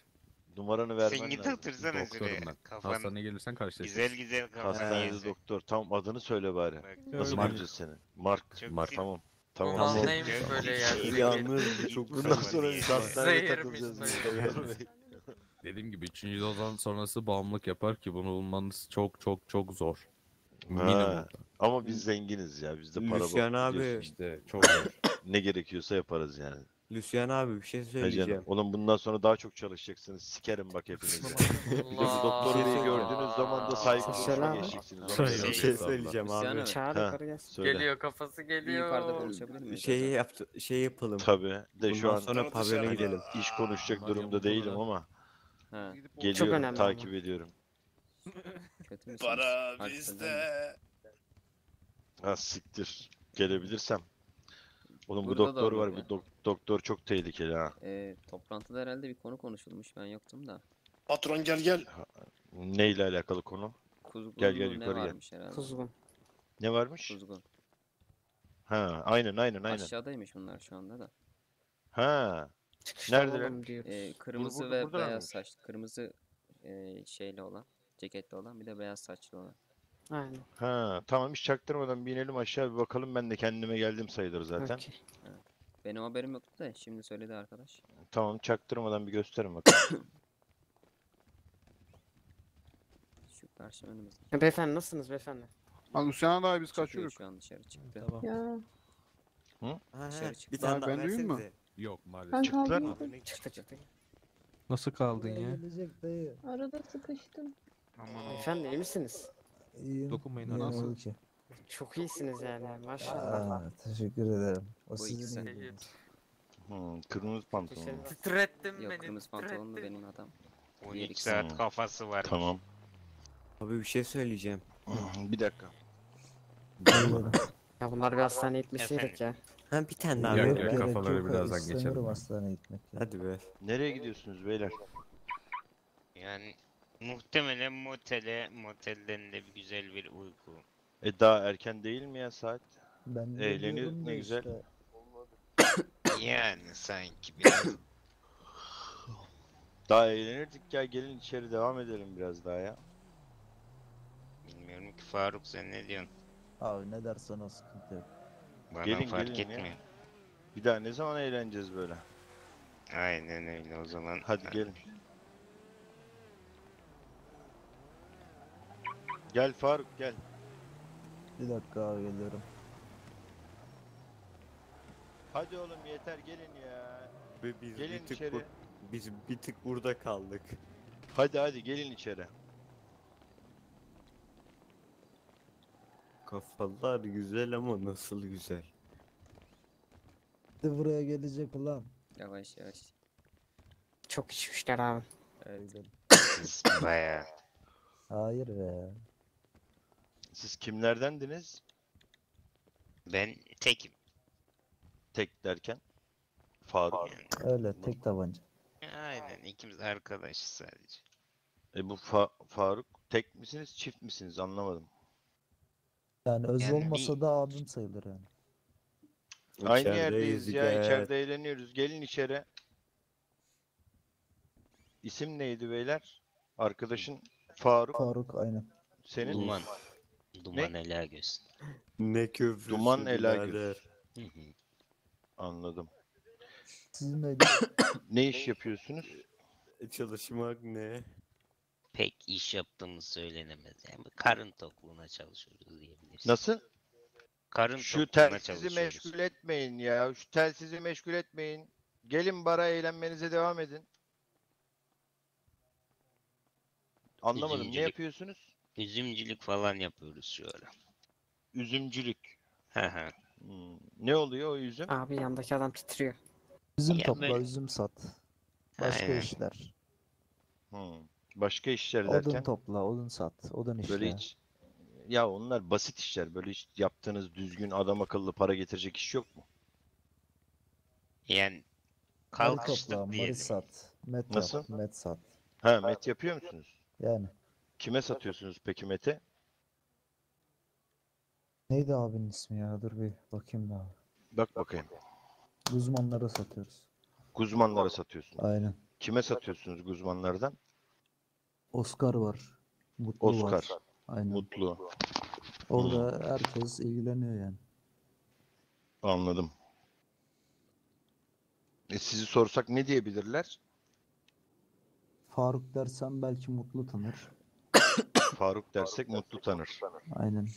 Numaranı vermen Sen git otursana Doktorum ben. Kafan Hastaneye gelirsen karşılaşırız. güzel güzel kafan Hastanede doktor. Tamam adını söyle bari. Nasıl Mark. bulacağız seni? Mark. Çok Mark. Tamam. Tamam. Anladım. neymiş böyle ya? Yalnız çok Bundan sonra hastaneye takılacağız. [LAUGHS] Dediğim gibi 3. dozdan sonrası bağımlılık yapar ki bunu bulmanız çok çok çok zor. Ha, Minimum. Ama biz zenginiz ya. Bizde para Lucian bol, abi. biliyorsun. İşte çok zor. [COUGHS] Ne gerekiyorsa yaparız yani. Lucian abi bir şey Ha canım. söyleyeceğim. Oğlum bundan sonra daha çok çalışacaksınız. Sikerim bak hepinizi. [LAUGHS] Biliyorsun doktor Bir şey beyi gördüğünüz zaman da saygı duruşuna Selam. geçeceksiniz. Onu. Bir söyleyeyim. şey söyleyeceğim Lucian abi. abi. Çağır Ha. Söyle. Geliyor kafası Bir geliyor. yukarıda konuşabilir miyiz? Şeyi yaptı, şey yapalım. Tabii. De şu Bundan an sonra pavyona gidelim. iş konuşacak durumda değilim da. Ama Ha, geliyorum önemli takip ediyorum. [LAUGHS] kötü müsünüz? Para Hadi bizde. Ha siktir. Gelebilirsem. Oğlum bu Burada da doktor var. olur Bu ya. dok- doktor çok tehlikeli ha. Ee, toplantıda herhalde bir konu konuşulmuş. Ben yoktum da. Patron gel gel. Neyle alakalı konu? Kuzgun Gel, gel, mu ne yukarı gel. varmış herhalde. Kuzgun. Ne varmış? Kuzgun. Ha, aynen aynen aynen. Aşağıdaymış bunlar şu anda da. Ha. Diyoruz. Ee, kırmızı burada- ve buradalar beyaz mıymış? saç. Kırmızı e, şeyli olan, ceketli olan bir de beyaz saçlı olan. Aynen. Ha, tamam hiç çaktırmadan bir inelim aşağı bir bakalım. Ben de kendime geldim sayılır zaten. Okey. Benim haberim yoktu da şimdi söyledi arkadaş. Tamam çaktırmadan bir gösterin bakalım. [COUGHS] Şu karşı önümüzde. Ya beyefendi nasılsınız beyefendi? Lan Lucian'a daha biz Çıkıyor kaçıyoruz. şu an dışarı çıktı. Tamam. Ya Hı? Ha, Dışarı ha, çık. bir tane daha ben duyayım mı? versenize. Yok ben maalesef. Kaldım. mı? Çıktı çıktı. Nasıl kaldın ya? Gelecek dayı. Arada sıkıştım. Beyefendi iyi misiniz? İyiyim. Dokunmayın İyiyim, anasını. ki. Çok iyisiniz yani maşallah. Aa, teşekkür ederim. O Bu sizin ikisi. iyiliğiniz. Hmm, kırmızı pantolon. Teşekkür- Titrettin Yok beni. kırmızı pantolonlu benim adam. 12 ikisi. saat Hmm. kafası var. Tamam. Abi bir şey söyleyeceğim. bir dakika. Ya bunlar bir hastaneye gitmeseydik ya. Ha bir tane daha be. kafa- kafaları yok, birazdan istemiyorum geçelim. hastaneye gitmek. ya. Hadi be. Nereye gidiyorsunuz beyler? Yani muhtemelen motele, motelden de bir güzel bir uyku. E daha erken değil mi ya saat? Ben de Eğleniyoruz, diyorum da ne güzel. işte, [COUGHS] Yani sanki biraz. [COUGHS] Daha eğlenirdik ya gelin içeri devam edelim biraz daha ya. Bilmiyorum ki Faruk sen ne diyorsun? Abi ne dersen o sıkıntı yok. Bana Gelin, fark gelin ya. etmiyor. Bir daha ne zaman eğleneceğiz böyle? Aynen öyle o zaman. Hadi gelin. Gel Faruk gel. Bir dakika abi geliyorum. Hadi oğlum yeter gelin ya. Biz Gelin bir tık içeri. bu- biz bir tık burada kaldık. Hadi hadi gelin içeri. Kafalar güzel ama nasıl güzel. De buraya gelecek ulan. Yavaş yavaş. Çok içmişler abi. Siz bayağı. Hayır be. Siz kimlerdendiniz? Ben tekim. Tek derken? Faruk. Öyle tek tabanca. Aynen ikimiz arkadaşız sadece. E bu Fa- Faruk tek misiniz çift misiniz anlamadım. Yani öz Yani bir- olmasa da abim sayılır yani. Aynı yerdeyiz ya gel. içeride eğleniyoruz. Gelin içeri. İsim neydi beyler? Arkadaşın Faruk. Faruk aynen. Senin? Duman. Duman ela göz. Ne köprüsü Duman Ela birader. Göz. Anladım. Sizin neydi? Ne iş yapıyorsunuz? Çalışmak ne? Pek iş yaptığımız söylenemez. Yani karın tokluğuna çalışıyoruz diyebiliriz. Nasıl? Karın Şu tokluğuna telsizi çalışıyoruz. meşgul etmeyin ya. Şu telsizi meşgul etmeyin. Gelin bara eğlenmenize devam edin. Anlamadım. Ne Üzümcülük. yapıyorsunuz? Üzümcülük falan yapıyoruz şu ara. Üzümcülük. Hı hı. Hmm, Ne oluyor o üzüm? Abi yandaki adam titriyor. Üzüm Ya topla, böyle- üzüm sat. Başka Aynen. işler. Hmm, Başka işler Odun derken topla, odun sat, odun işle. böyle hiç ya onlar basit işler. Böyle hiç yaptığınız düzgün adam akıllı para getirecek iş yok mu? Yani Marı kalkıştık topla, marı diyelim. sat, met Nasıl? yap, met sat. Ha met yapıyor musunuz? Yani. Kime satıyorsunuz peki mete? Neydi abinin ismi ya? Dur bir bakayım da. Bak bakayım. Uzmanlara satıyoruz. Guzmanlara satıyorsunuz. Aynen. Kime satıyorsunuz guzmanlardan? Oscar var. Mutlu Oscar. var. Aynen. Mutlu. Orada herkes ilgileniyor yani. Anladım. E sizi sorsak ne diyebilirler? Faruk dersem belki Mutlu tanır. Faruk dersek mutlu tanır. Aynen.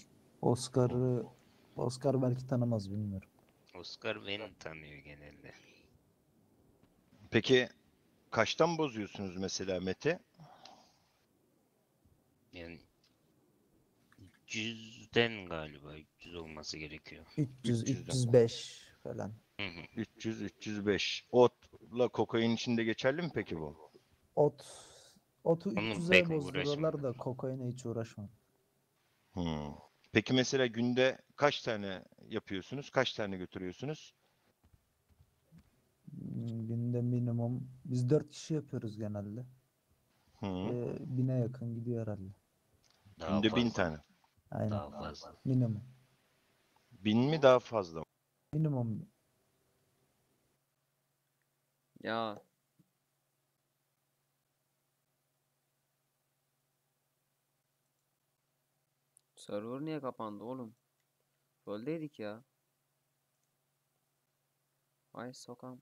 Oscar'ı Oscar belki tanımaz bilmiyorum. Oscar beni tanıyor genelde. Peki kaçtan bozuyorsunuz mesela Mete? Yani 300'den galiba 300 olması gerekiyor. 300 300'den. 305 falan. Hı hı. 300 305. Otla kokain içinde geçerli mi peki bu? Ot Otu Onunla 300'e pek bozduruyorlar da kokaine hiç uğraşmam. Hmm. Peki mesela günde kaç tane yapıyorsunuz? Kaç tane götürüyorsunuz? Hmm, Günde minimum biz 4 kişi yapıyoruz genelde. Hı. Ee, bine yakın gidiyor herhalde. Daha Günde bin fazla. tane. Aynen. Daha fazla. Minimum. Bin mi daha fazla mı? Minimum. Ya Server niye kapandı oğlum? Roldeydik ya. Ay sokam.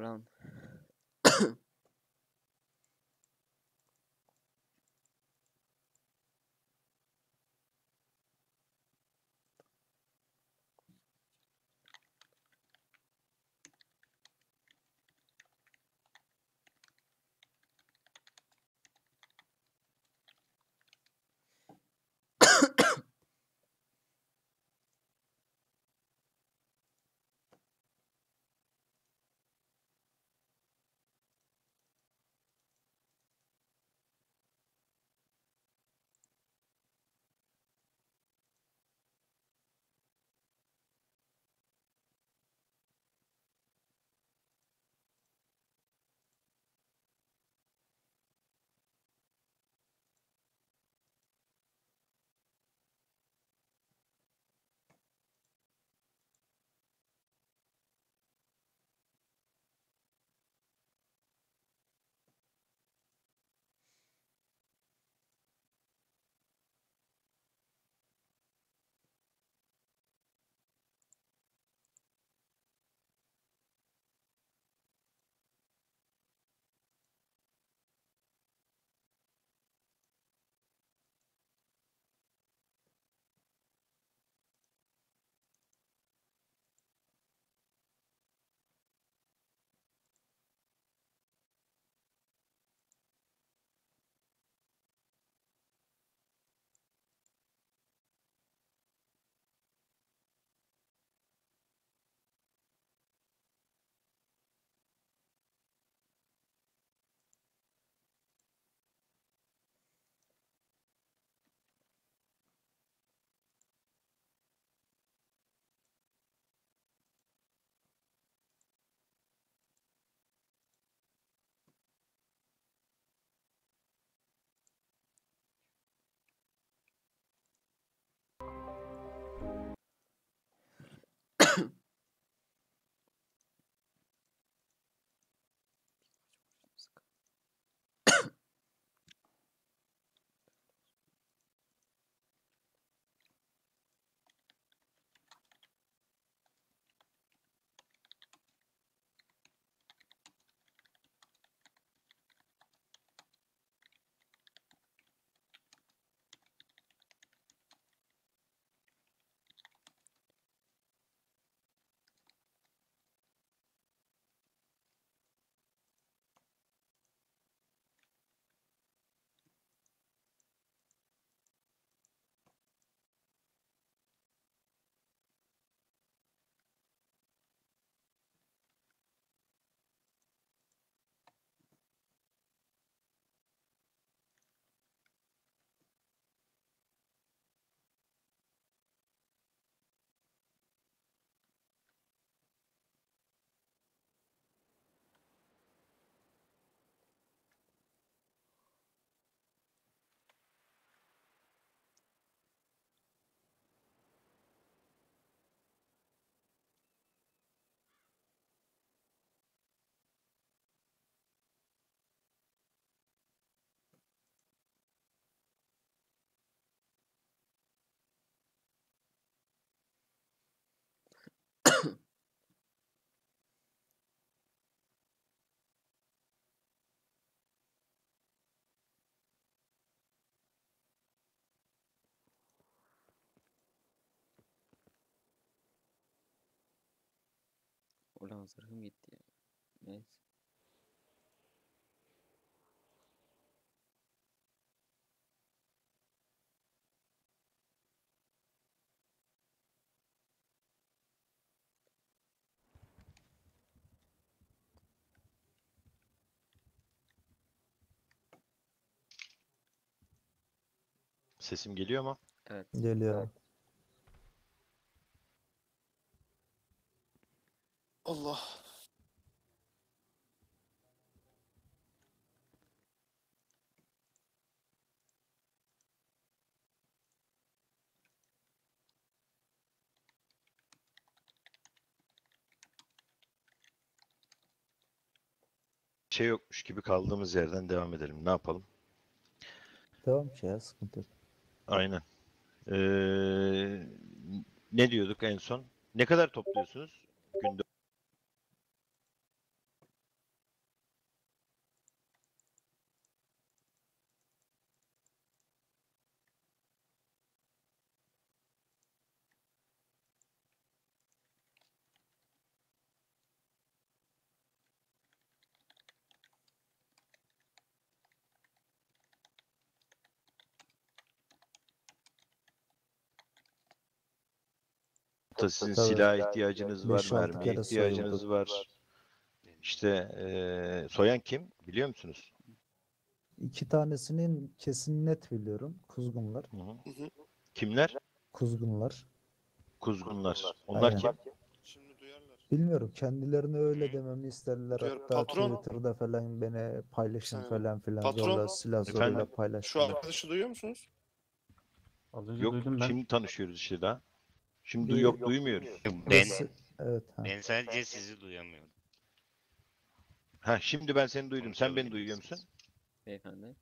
Ulan Ulan zırhım gitti ya. Neyse. Sesim geliyor mu? Evet. Geliyor. Allah. Şey yokmuş gibi kaldığımız yerden devam edelim. Ne yapalım? Devam ki ya sıkıntı yok. Aynen. Ee, ne diyorduk en son? Ne kadar topluyorsunuz günde? Da sizin Tabii. silaha ihtiyacınız var, Beş, altı mermiye kere ihtiyacınız soyulduk. var. İşte ee, soyan kim? Biliyor musunuz? İki tanesinin kesin net biliyorum. Kuzgunlar. Kimler? Kuzgunlar. Kuzgunlar. Onlar Aynen. kim? Bilmiyorum. Kendilerine öyle dememi istediler. Diyorum, Hatta patron. Twitter'da falan beni paylaşın saniye. falan filan Patron. zorla silah zoruyla Efendim? Şu paylaştılar. arkadaşı duyuyor musunuz? Yok, şimdi tanışıyoruz işte daha. Şimdi Bir- yok duymuyoruz. Ben Evet. Ha. ben sadece sizi duyamıyorum. Ha şimdi ben seni duydum. Sen beni duyuyor musun? Beyefendi.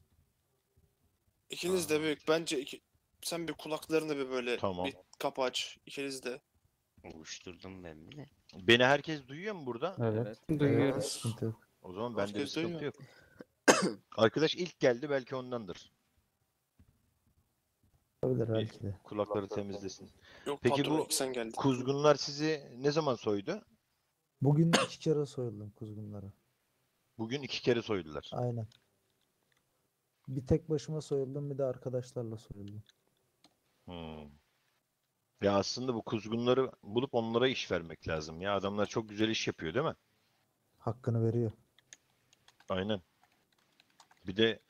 İkiniz de büyük. Bence iki... sen bir kulaklarını bir böyle Tamam. bir kapı aç. İkiniz de. Uyuşturdum ben bir de. Beni herkes duyuyor mu burada? Evet. Duyuyoruz. Sıkıntı yok. O zaman bende bir Herkes sıkıntı duyuyor. yok. [COUGHS] Arkadaş ilk geldi belki ondandır. Olabilir belki de. Kulakları temizlesin. Yok Peki patron bu ilk sen geldin. kuzgunlar sizi ne zaman soydu? Bugün iki kere soyuldum kuzgunlara. Bugün iki kere soydular. Aynen. Bir tek başıma soyuldum bir de arkadaşlarla soyuldum. Hmm. Ya aslında bu kuzgunları bulup onlara iş vermek lazım ya. Adamlar çok güzel iş yapıyor değil mi? Hakkını veriyor. Aynen. Bir de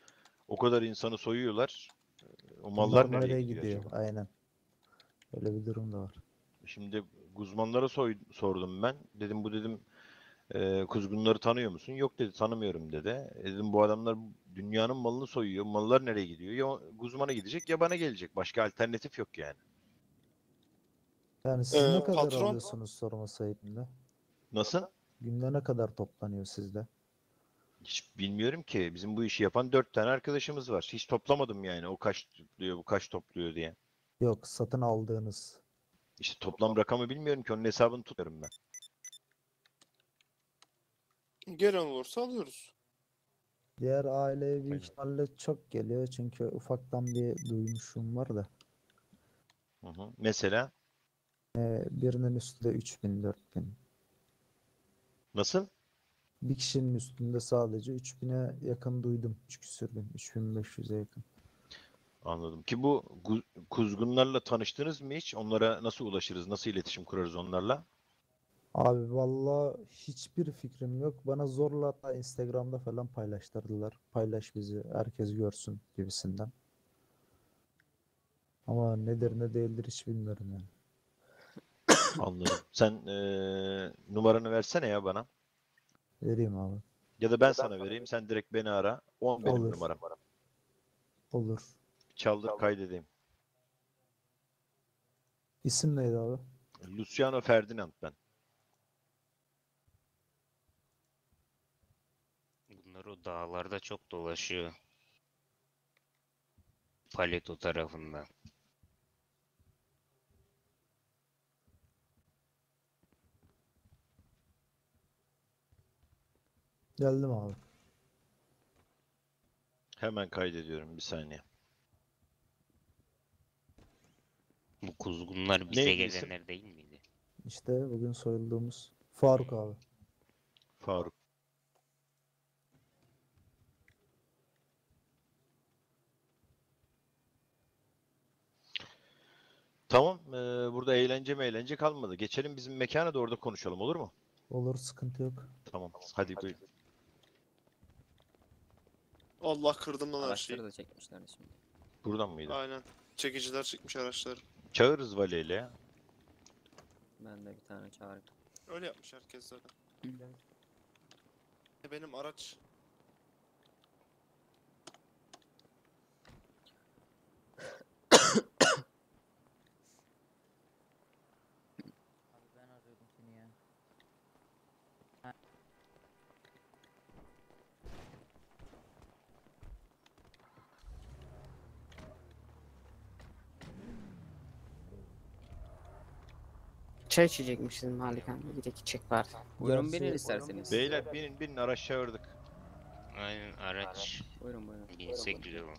o kadar insanı soyuyorlar. O mallar Bunlar nereye nereye gidiyor gidiyor? acaba? Aynen. Öyle bir durum da var. Şimdi Guzmanlara soy- sordum ben. Dedim bu dedim e, kuzgunları tanıyor musun? Yok dedi tanımıyorum dedi. E, dedim bu adamlar dünyanın malını soyuyor. Mallar nereye gidiyor? Ya Guzman'a gidecek ya bana gelecek. Başka alternatif yok yani. Yani siz Ee, ne kadar patron- alıyorsunuz sorma sahibinde? Nasıl? Günde ne kadar toplanıyor sizde? Hiç bilmiyorum ki. Bizim bu işi yapan dört tane arkadaşımız var. Hiç toplamadım yani. O kaç topluyor, bu kaç topluyor diye. Yok satın aldığınız. İşte toplam rakamı bilmiyorum ki. Onun hesabını tutuyorum ben. Gelen olursa alıyoruz. Diğer aileye büyük ihtimalle çok geliyor çünkü ufaktan bir duymuşum var da. Hı hı. Mesela Ee, birinin üstünde 3000 4000. nasıl? Bir kişinin üstünde sadece 3000'e yakın duydum. 3 küsür bin. 3500'e yakın. Anladım. Ki bu gu- kuzgunlarla tanıştınız mı hiç? Onlara nasıl ulaşırız? Nasıl iletişim kurarız onlarla? Abi valla hiçbir fikrim yok. Bana zorla hatta Instagram'da falan paylaştırdılar. Paylaş bizi, herkes görsün gibisinden. Ama nedir ne değildir hiç bilmiyorum yani. [COUGHS] Anladım. Sen eee, numaranı versene ya bana. Vereyim abi. Ya da ben sana vereyim. Sen direkt beni ara. 10 benim Olur. numaram. Olur. Çaldır kaydedeyim. İsim neydi abi? Luciano Ferdinand ben. Bunlar o dağlarda çok dolaşıyor. Paleto tarafında. Geldim abi. Hemen kaydediyorum bir saniye. Bu kuzgunlar bize Neydi isim? gelenler değil miydi? İşte bugün soyulduğumuz Faruk abi. Faruk. Tamam. eee, burada eğlence mi eğlence kalmadı. Geçelim bizim mekana da orada konuşalım olur mu? Olur sıkıntı yok. Tamam. Hadi buyurun. Allah kırdım lan her Araçları şeyi. da çekmişler şimdi. Buradan mıydı? Aynen. Çekiciler çıkmış araçları. Çağırırız valiyle. Ben de bir tane çağırayım. Öyle yapmış herkes zaten. E benim araç Ben arıyordum seni ya. Çay içecekmişiz Malikan. Bir de çek var. Buyurun binin isterseniz. Beyler binin binin araç çağırdık. Aynen araç. Buyurun buyurun. Binsek güzel olur.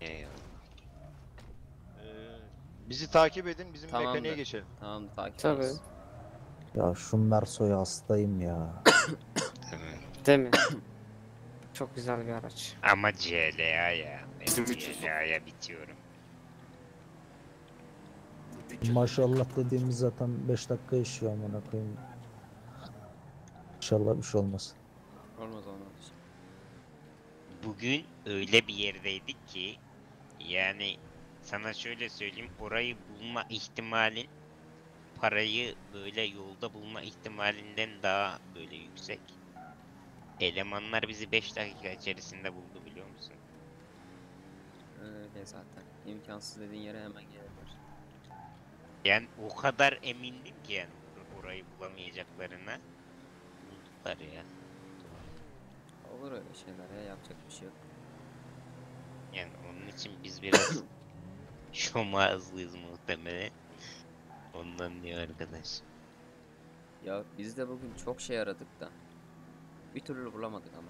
Eyvallah. Eee, bizi takip edin bizim mekaniğe Tamamdır. geçelim. Tamam takip Tabii. ederiz. Ya şu Merso'ya hastayım ya. [COUGHS] Değil mi? Çok güzel bir araç. Ama CLA ya. Ben CLA'ya bitiyorum. Maşallah dediğimiz zaten 5 dakika işiyor amına koyayım. İnşallah bir şey olmaz. Olmaz olmaz. Bugün öyle bir yerdeydik ki yani sana şöyle söyleyeyim orayı bulma ihtimalin parayı böyle yolda bulma ihtimalinden daha böyle yüksek. Elemanlar bizi 5 dakika içerisinde buldu biliyor musun? Öyle zaten. İmkansız dediğin yere hemen gelirler. Yani o kadar emindim ki yani or- orayı bulamayacaklarına buldular ya. Olur öyle şeyler ya yapacak bir şey yok. Yani onun için biz biraz [COUGHS] şomazlıyız muhtemelen. Ondan diyor arkadaş. Ya biz de bugün çok şey aradık da. Bir türlü bulamadık ama.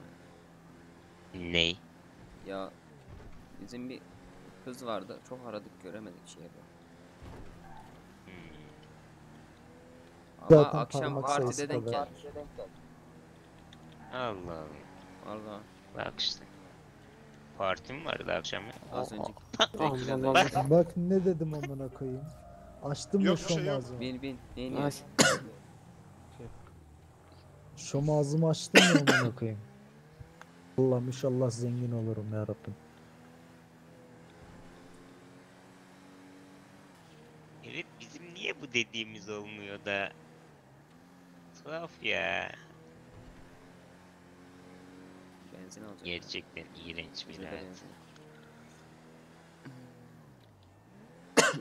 Ney? Ya bizim bir kız vardı. Çok aradık göremedik şehirde. Ama Zaten akşam parmak partide sayısı denk kadar. geldi. Allah Allah. Allah. Bak işte. Parti mi vardı akşam ya? Az önceki. Allah Bak. Allah. Bak ne dedim amına koyayım. Açtım ya Yok, bir şom şey yok. ağzımı. Bin bin. Neyin Ay. ya? Şom ağzımı açtım ya amına koyayım. Allah'ım inşallah zengin olurum ya Rabbim. Evet bizim niye bu dediğimiz olmuyor da tuhaf ya. Benzin alacak. Gerçekten iğrenç bir hayat. [COUGHS]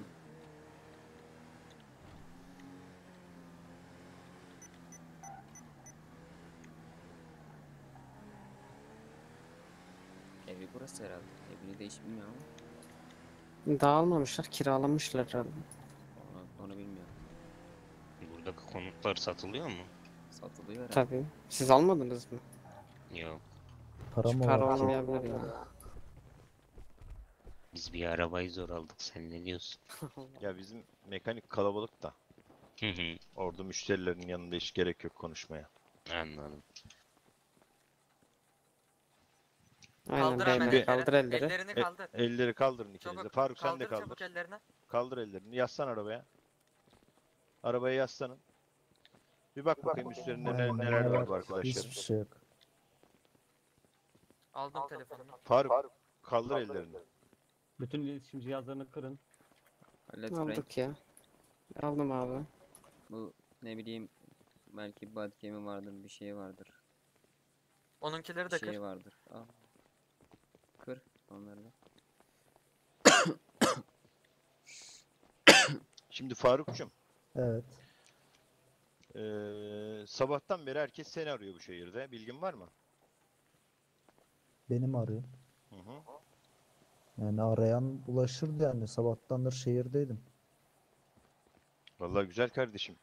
Evi burası herhalde. Evini de hiç bilmiyorum ama Dağılmamışlar, kiralamışlar herhalde. onu, onu bilmiyorum. Buradaki konutlar satılıyor mu? Satılıyor herhalde. Tabii. Siz almadınız mı? Yok. Para mı Para var ki? olmayabilir yani. Biz bir arabayı zor aldık. Sen ne diyorsun? [LAUGHS] Ya bizim mekanik kalabalık da. Hı hı. Orada müşterilerin yanında hiç gerek yok konuşmaya. Anladım. Aynen beyler kaldır elleri. Ellerini E- kaldır. elleri kaldırın ikiniz de. Çabuk, Faruk sen de kaldır kaldır. çabuk ellerini. Kaldır ellerini. Yaslan arabaya. Arabaya yaslanın. Bir bak bakayım üstlerinde ne, neler var bu arkadaşlar. Hiçbir şey yok. Aldım telefonunu. Faruk kaldır ellerini. Bütün iletişim cihazlarını kırın. Hallet Frank. Aldık ya. Aldım abi. Bu ne bileyim belki bodycam'i vardır bir şey vardır. Onunkileri Bir de şey kır. vardır. Al. Kır onları da. Şimdi Faruk'cum. Evet. Eee, sabahtan beri herkes seni arıyor bu şehirde. Bilgin var mı? Benim arıyor. Hı hı. Yani arayan ulaşırdı yani. Sabahtandır şehirdeydim. Vallahi güzel kardeşim.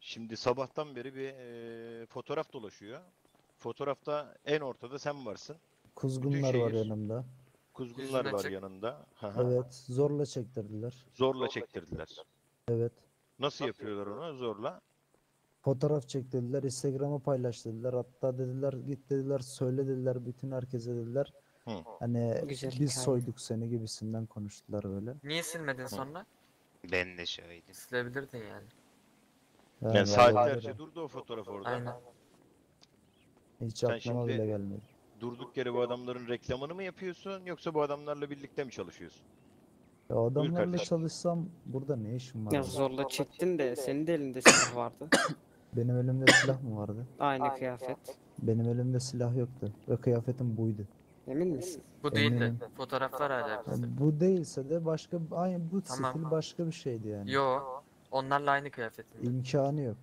Şimdi sabahtan beri bir eee, fotoğraf dolaşıyor. Fotoğrafta en ortada sen varsın. Kuzgunlar var yanımda. Kuzgunlar var açık. yanında. Hı hı. Evet. Zorla çektirdiler. Zorla çektirdiler. Evet. Nasıl yapıyorlar onu zorla? Fotoğraf çek dediler, Instagram'a paylaş dediler. Hatta dediler git dediler söyle dediler bütün herkese dediler. Hı. Hani Güzel biz hikaye. soyduk seni gibisinden konuştular böyle. Niye silmedin sonra? Ben de şahidim. Silebilirdin yani. Yani Yani vallahi saatlerce öyle. durdu o fotoğraf orada. Aynen. Hiç Sen aklıma şimdi bile gelmedi. durduk yere bu adamların reklamını mı yapıyorsun yoksa bu adamlarla birlikte mi çalışıyorsun? Ya adamlarla kardeşim. çalışsam burada ne işim var? Ya ya? zorla çektin de senin de elinde silah vardı. [COUGHS] Benim elimde silah mı vardı? [LAUGHS] Aynı kıyafet. Benim elimde silah yoktu ve kıyafetim buydu. Emin misin? Bu değildi. Eminim. Fotoğraf var hala Ya bizde. bu değilse de başka aynı bu Tamam. stil başka bir şeydi yani. Yo. Onlarla aynı kıyafetinde. İmkanı yok.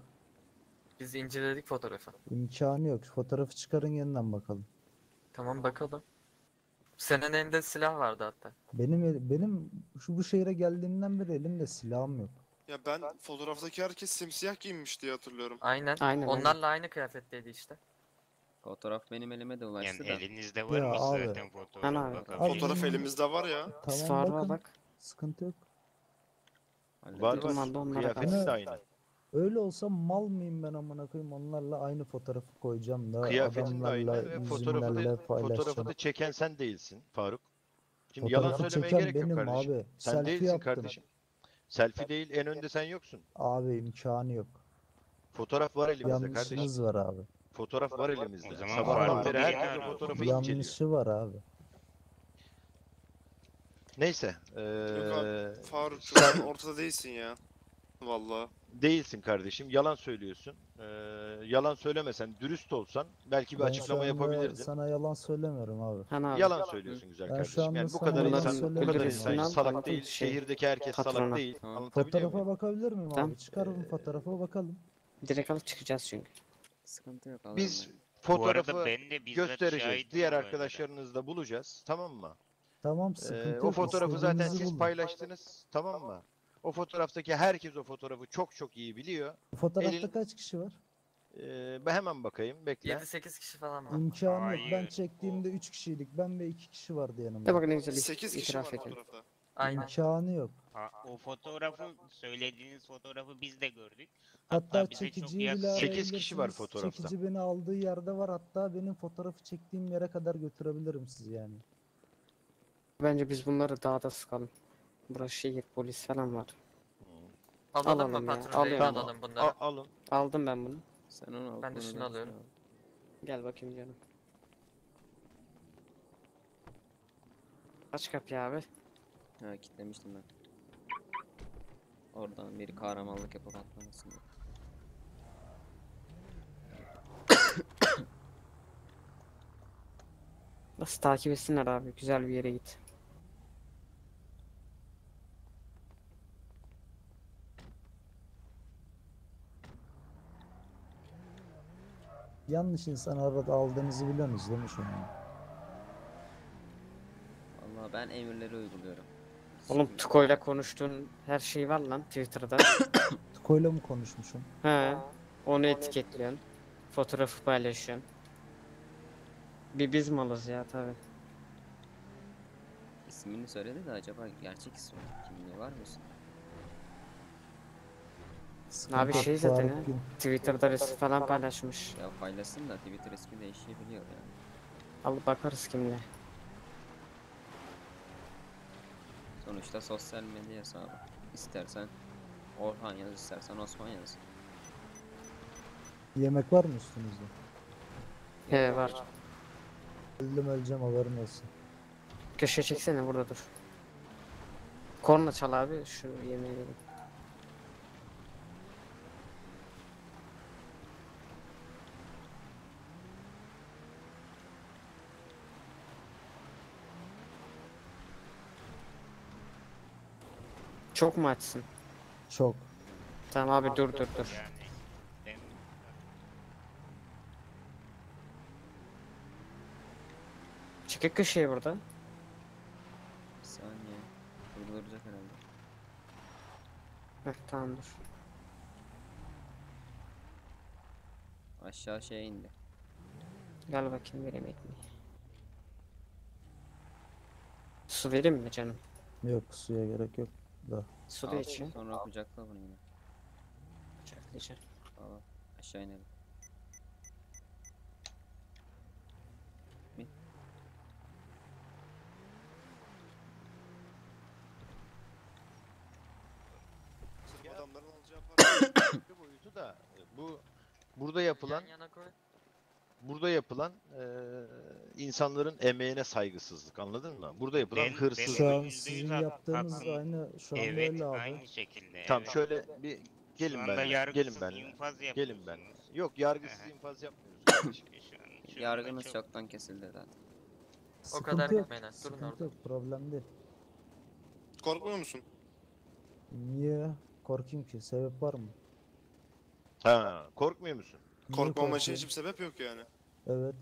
Biz inceledik fotoğrafı. İmkanı yok. Fotoğrafı çıkarın yeniden bakalım. Tamam bakalım. Senin elinde silah vardı hatta. Benim el- benim şu bu şehre geldiğimden beri elimde silahım yok. Ya ben fotoğraftaki herkes simsiyah giyinmiş diye hatırlıyorum. Aynen. Aynen, Onlarla aynı kıyafetteydi işte. Fotoğraf benim elime de ulaştı Yani da. elinizde var Ya mı abi. zaten Ana fotoğraf? abi. Bakalım. Abi- Fotoğraf elimizde var ya. Tamam Var var bakın. bak. Sıkıntı yok. Var Bizim var. onlara Kıyafetin kalsın. de aynı. Öyle olsa mal mıyım ben amına koyayım onlarla aynı fotoğrafı koyacağım da Kıyafetin de aynı adamlarla ve fotoğrafı da, fotoğrafı paylaşacağım. da çeken sen değilsin Faruk. Şimdi yalan Fotoğrafı söylemeye çeken gerek yok benim kardeşim. abi. Sen Selfie değilsin yaptım. kardeşim. Selfie değil en önde sen yoksun. Abi imkanı yok. Fotoğraf var elimizde kardeşim. Yanlışınız var abi. Fotoğraf var elimizde. Zaman Sabahtan beri birini herkes o arayalım. fotoğrafı inceliyor. Yanlışı var abi. Neyse. Yok abi, eee, Faruk sen ortada değilsin ya. Vallahi. değilsin kardeşim. Yalan söylüyorsun. Eee, yalan söylemesen, dürüst olsan belki bir Ben açıklama şu anda yapabilirdin. Sana yalan söylemiyorum abi. Hani abi. Yalan söylüyorsun güzel Ben şu kardeşim. anda Yani bu sana kadar yalan insan, bu kadar söylemiyorum insan salak değil. şey, Şehirdeki herkes salak patrona. değil. Tamam. Anlatabiliyor Fotoğrafa muyum? bakabilir miyim Tamam. abi? Çıkarın fotoğrafa bakalım. Direkt alıp çıkacağız çünkü. Sıkıntı yok. alırım Biz ben. Bu arada fotoğrafı ben de bizzat göstereceğiz. şahidim Diğer bu arkadaşlarınızı da bulacağız. Tamam mı? Tamam Ee, sıkıntı yok. o fotoğrafı zaten istediğinizi siz bulun. paylaştınız. Tamam mı? O fotoğraftaki herkes o fotoğrafı çok çok iyi biliyor. Fotoğrafta Elin- kaç kişi var? Ee, ben hemen bakayım. Bekle. 7-8 kişi falan var. İmkanı yok. Ben Hayır, çektiğimde 3 kişiydik. Ben ve 2 kişi vardı De yanımda. bak ne güzel 8 kişi var itiraf fotoğrafta. Aynen. İmkanı yok. Ha, o fotoğrafı söylediğiniz fotoğrafı biz de gördük. Hatta bize çok çekiciyi bile Sekiz kişi var arayabilirsiniz. fotoğrafta. Çekici beni aldığı yerde var. Hatta benim fotoğrafı çektiğim yere kadar götürebilirim sizi yani. Bence biz bunları dağda sıkalım. Burası şehir polis falan var. Alalım Alalım mı ya, patron değil alalım. alalım bunları. Al- alın. Aldım ben bunu. Sen onu al. Ben de bunu şunu alıyorum. al. Gel bakayım canım. Aç kapıyı abi. Ha kilitlemiştim ben. Oradan biri kahramanlık yapıp atlamasın. diye. Nasıl takip etsinler abi? Güzel bir yere git. Yanlış insan arada aldığınızı biliyorsunuz değil mi şu an? Vallahi ben emirleri uyguluyorum. Oğlum Tuko'yla konuştuğun her şey var lan Twitter'da. [COUGHS] Tuko'yla mı konuşmuşum? He. Onu etiketliyorsun. Fotoğrafı paylaşıyorsun. Bir biz malız ya tabi. İsmini söyledi de acaba gerçek ismi mi? kimliği var mısın? Abi şey zaten ya. Gün. Twitter'da resim falan paylaşmış. Ya paylaşsın da Twitter ismi değişebiliyor yani. Al bakarız kimle. Sonuçta sosyal medya hesabı. İstersen Orhan yaz, istersen Osman yaz. Yemek var mı üstünüzde? He var. Öldüm öleceğim haberin olsun. Köşeye çeksene burada dur. Korna çal abi şu yemeğe gelin. Çok mu açsın? Çok. Tamam abi dur dur dur. Çıkık köşeye burada. Bir saniye. Durduracak herhalde. Heh tamam dur. Aşağı şeye indi. Gel bakayım vereyim ekmeği. Su vereyim mi canım? Yok suya gerek yok da. Su da Al, içiyor. Sonra kucakla bunu yine. Çaklayacağım. Al. Aşağı inelim. Adamların alacağı para. [COUGHS] Boyutu da e, bu burada yapılan Yan yana koy. Burada yapılan eee, insanların emeğine saygısızlık anladın mı? Burada yapılan Ben- hırsızlık. Şu an sizin yaptığınız haklıyım. aynı şu anda Evet öyle abi. aynı şekilde. Tamam evet. şöyle bir gelin yargısız Gelin infaz Gelin yapıyorsunuz. Yok yargısız Aha. infaz yapmıyoruz an- Yargınız çok- çoktan kesildi zaten. O kadar Sıkıntı yok, ha, durun sıkıntı orada. yok, problem değil. Korkmuyor musun? Niye korkayım ki? Sebep var mı? Ha, korkmuyor musun? Korkmama için hiçbir sebep yok yani. Evet.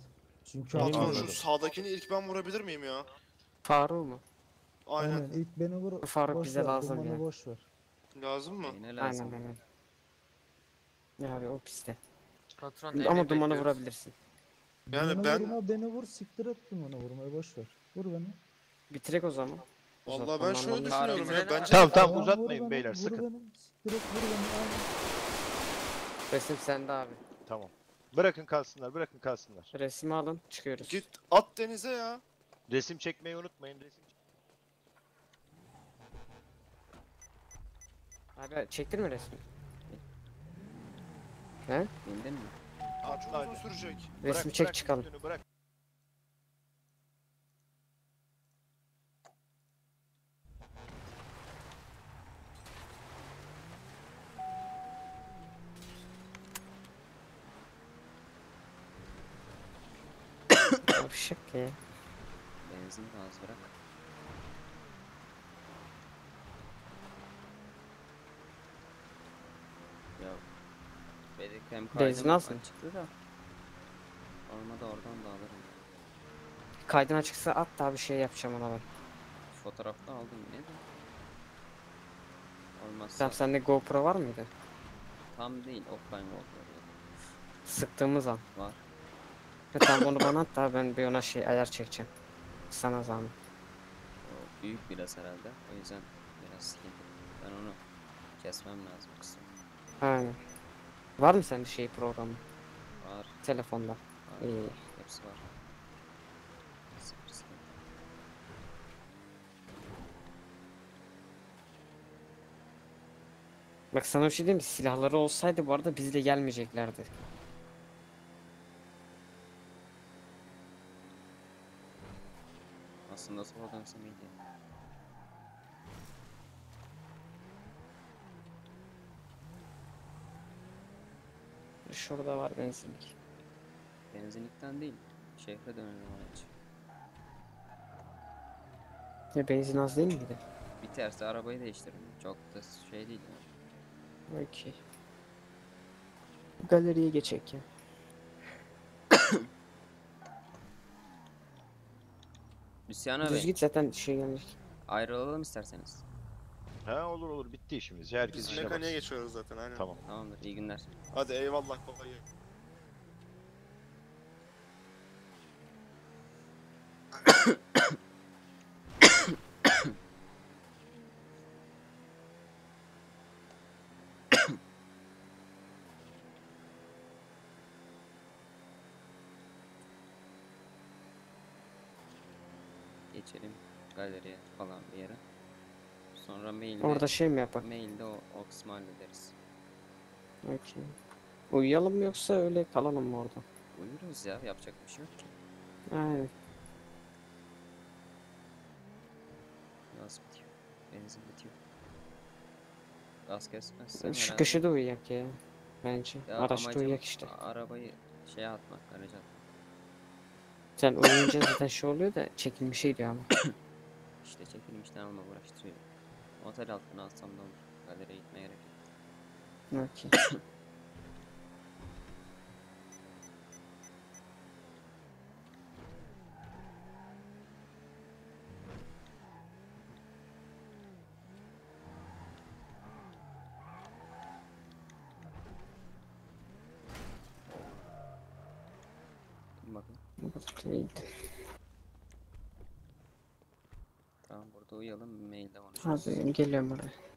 Çünkü Patron şu sağdakini ilk ben vurabilir miyim ya? Faruk mu? Aynen. Aynen. ilk beni vur. Faruk boş bize ver, lazım dumanı ya. boş ver. Lazım mı? Yine lazım. Aynen aynen. Ya abi o piste. Patron Ama dumanı bekliyoruz. vurabilirsin. Yani Dumanı ben- vurma beni vur siktir et dumanı vurmayı boş ver. Vur beni. Bitirek o zaman. Vallahi ben şöyle düşünüyorum ya. Bence Tamam tamam uzatmayın vur beyler beni, sıkın. Vur beni. Siktir et vur beni. Resim sende abi. Tamam. Bırakın kalsınlar, bırakın kalsınlar. Resmi alın çıkıyoruz. git at denize ya. Resim çekmeyi unutmayın. Resim Abi çektin mi resmi? He? Bindin mi? Aa, çok Atla uzun hadi. sürecek. Resmi Bırak, çek bırak çıkalım. üstünü, Bırak. Yavşak ya. Benzin de az bırak. Ya Bedik hem Benzin az mı? çıktı da. Olmadı oradan da alırım. Kaydın açıksa at da bir şey yapacağım ona ben. Fotoğrafta aldım yine de. Olmazsa Tamam sende GoPro var mıydı? tam değil offline GoPro. Sıktığımız an. Var. Tamam onu bana at da ben bir ona şey ayar çekeceğim. Sana zahmet. O büyük biraz herhalde. O yüzden biraz sıkıntı. Ben onu kesmem lazım kısım. Aynen. Var mı sende şey programı? Var. Telefonda. var. İyi. Hepsi var. Bak sana bir şey diyeyim mi? Silahları olsaydı bu arada bizle gelmeyeceklerdi. Aslında sola dönsem iyiydi. Şurada var benzinlik. Benzinlikten değil. Şehre dönelim araç. Ya benzin az değil miydi? Biterse arabayı değiştiririm. Çok da şey değil yani. Okey. Galeriye geçek ya. Hüsyan Düz git zaten şey gelmiş. ayrılalım isterseniz. Ha olur olur bitti işimiz. Herkes Biz mekaniğe baksın. geçiyoruz zaten aynen. Tamam. Tamamdır iyi günler. Hadi eyvallah kolay gelsin. Geçelim galeriye falan bir yere. Sonra mailde Orada şey mi yapak? mailde o, o kısmı hallederiz. Okey. Uyuyalım mı yoksa öyle kalalım mı orada? Uyuruz ya yapacak bir şey yok ki. Aynen. Gaz bitiyor. Benzin bitiyor. Gaz kesmezsen Şu herhalde- köşede uyuyak ya. Bence. Ya Araçta uyuyak işte. Arabayı şeye atmak, garaja atmak. Sen uyuyunca zaten şey oluyor da çekilmiş şey diyor ama. [COUGHS] İşte çekilmişten alma uğraştırıyor. Otel altına alsam da olur. Galeriye gitmeye gerek yok. Okey. [COUGHS] Bakın. İyiydi. Tamam burada uyuyalım. Mailde konuşuruz. Hadi geliyorum oraya.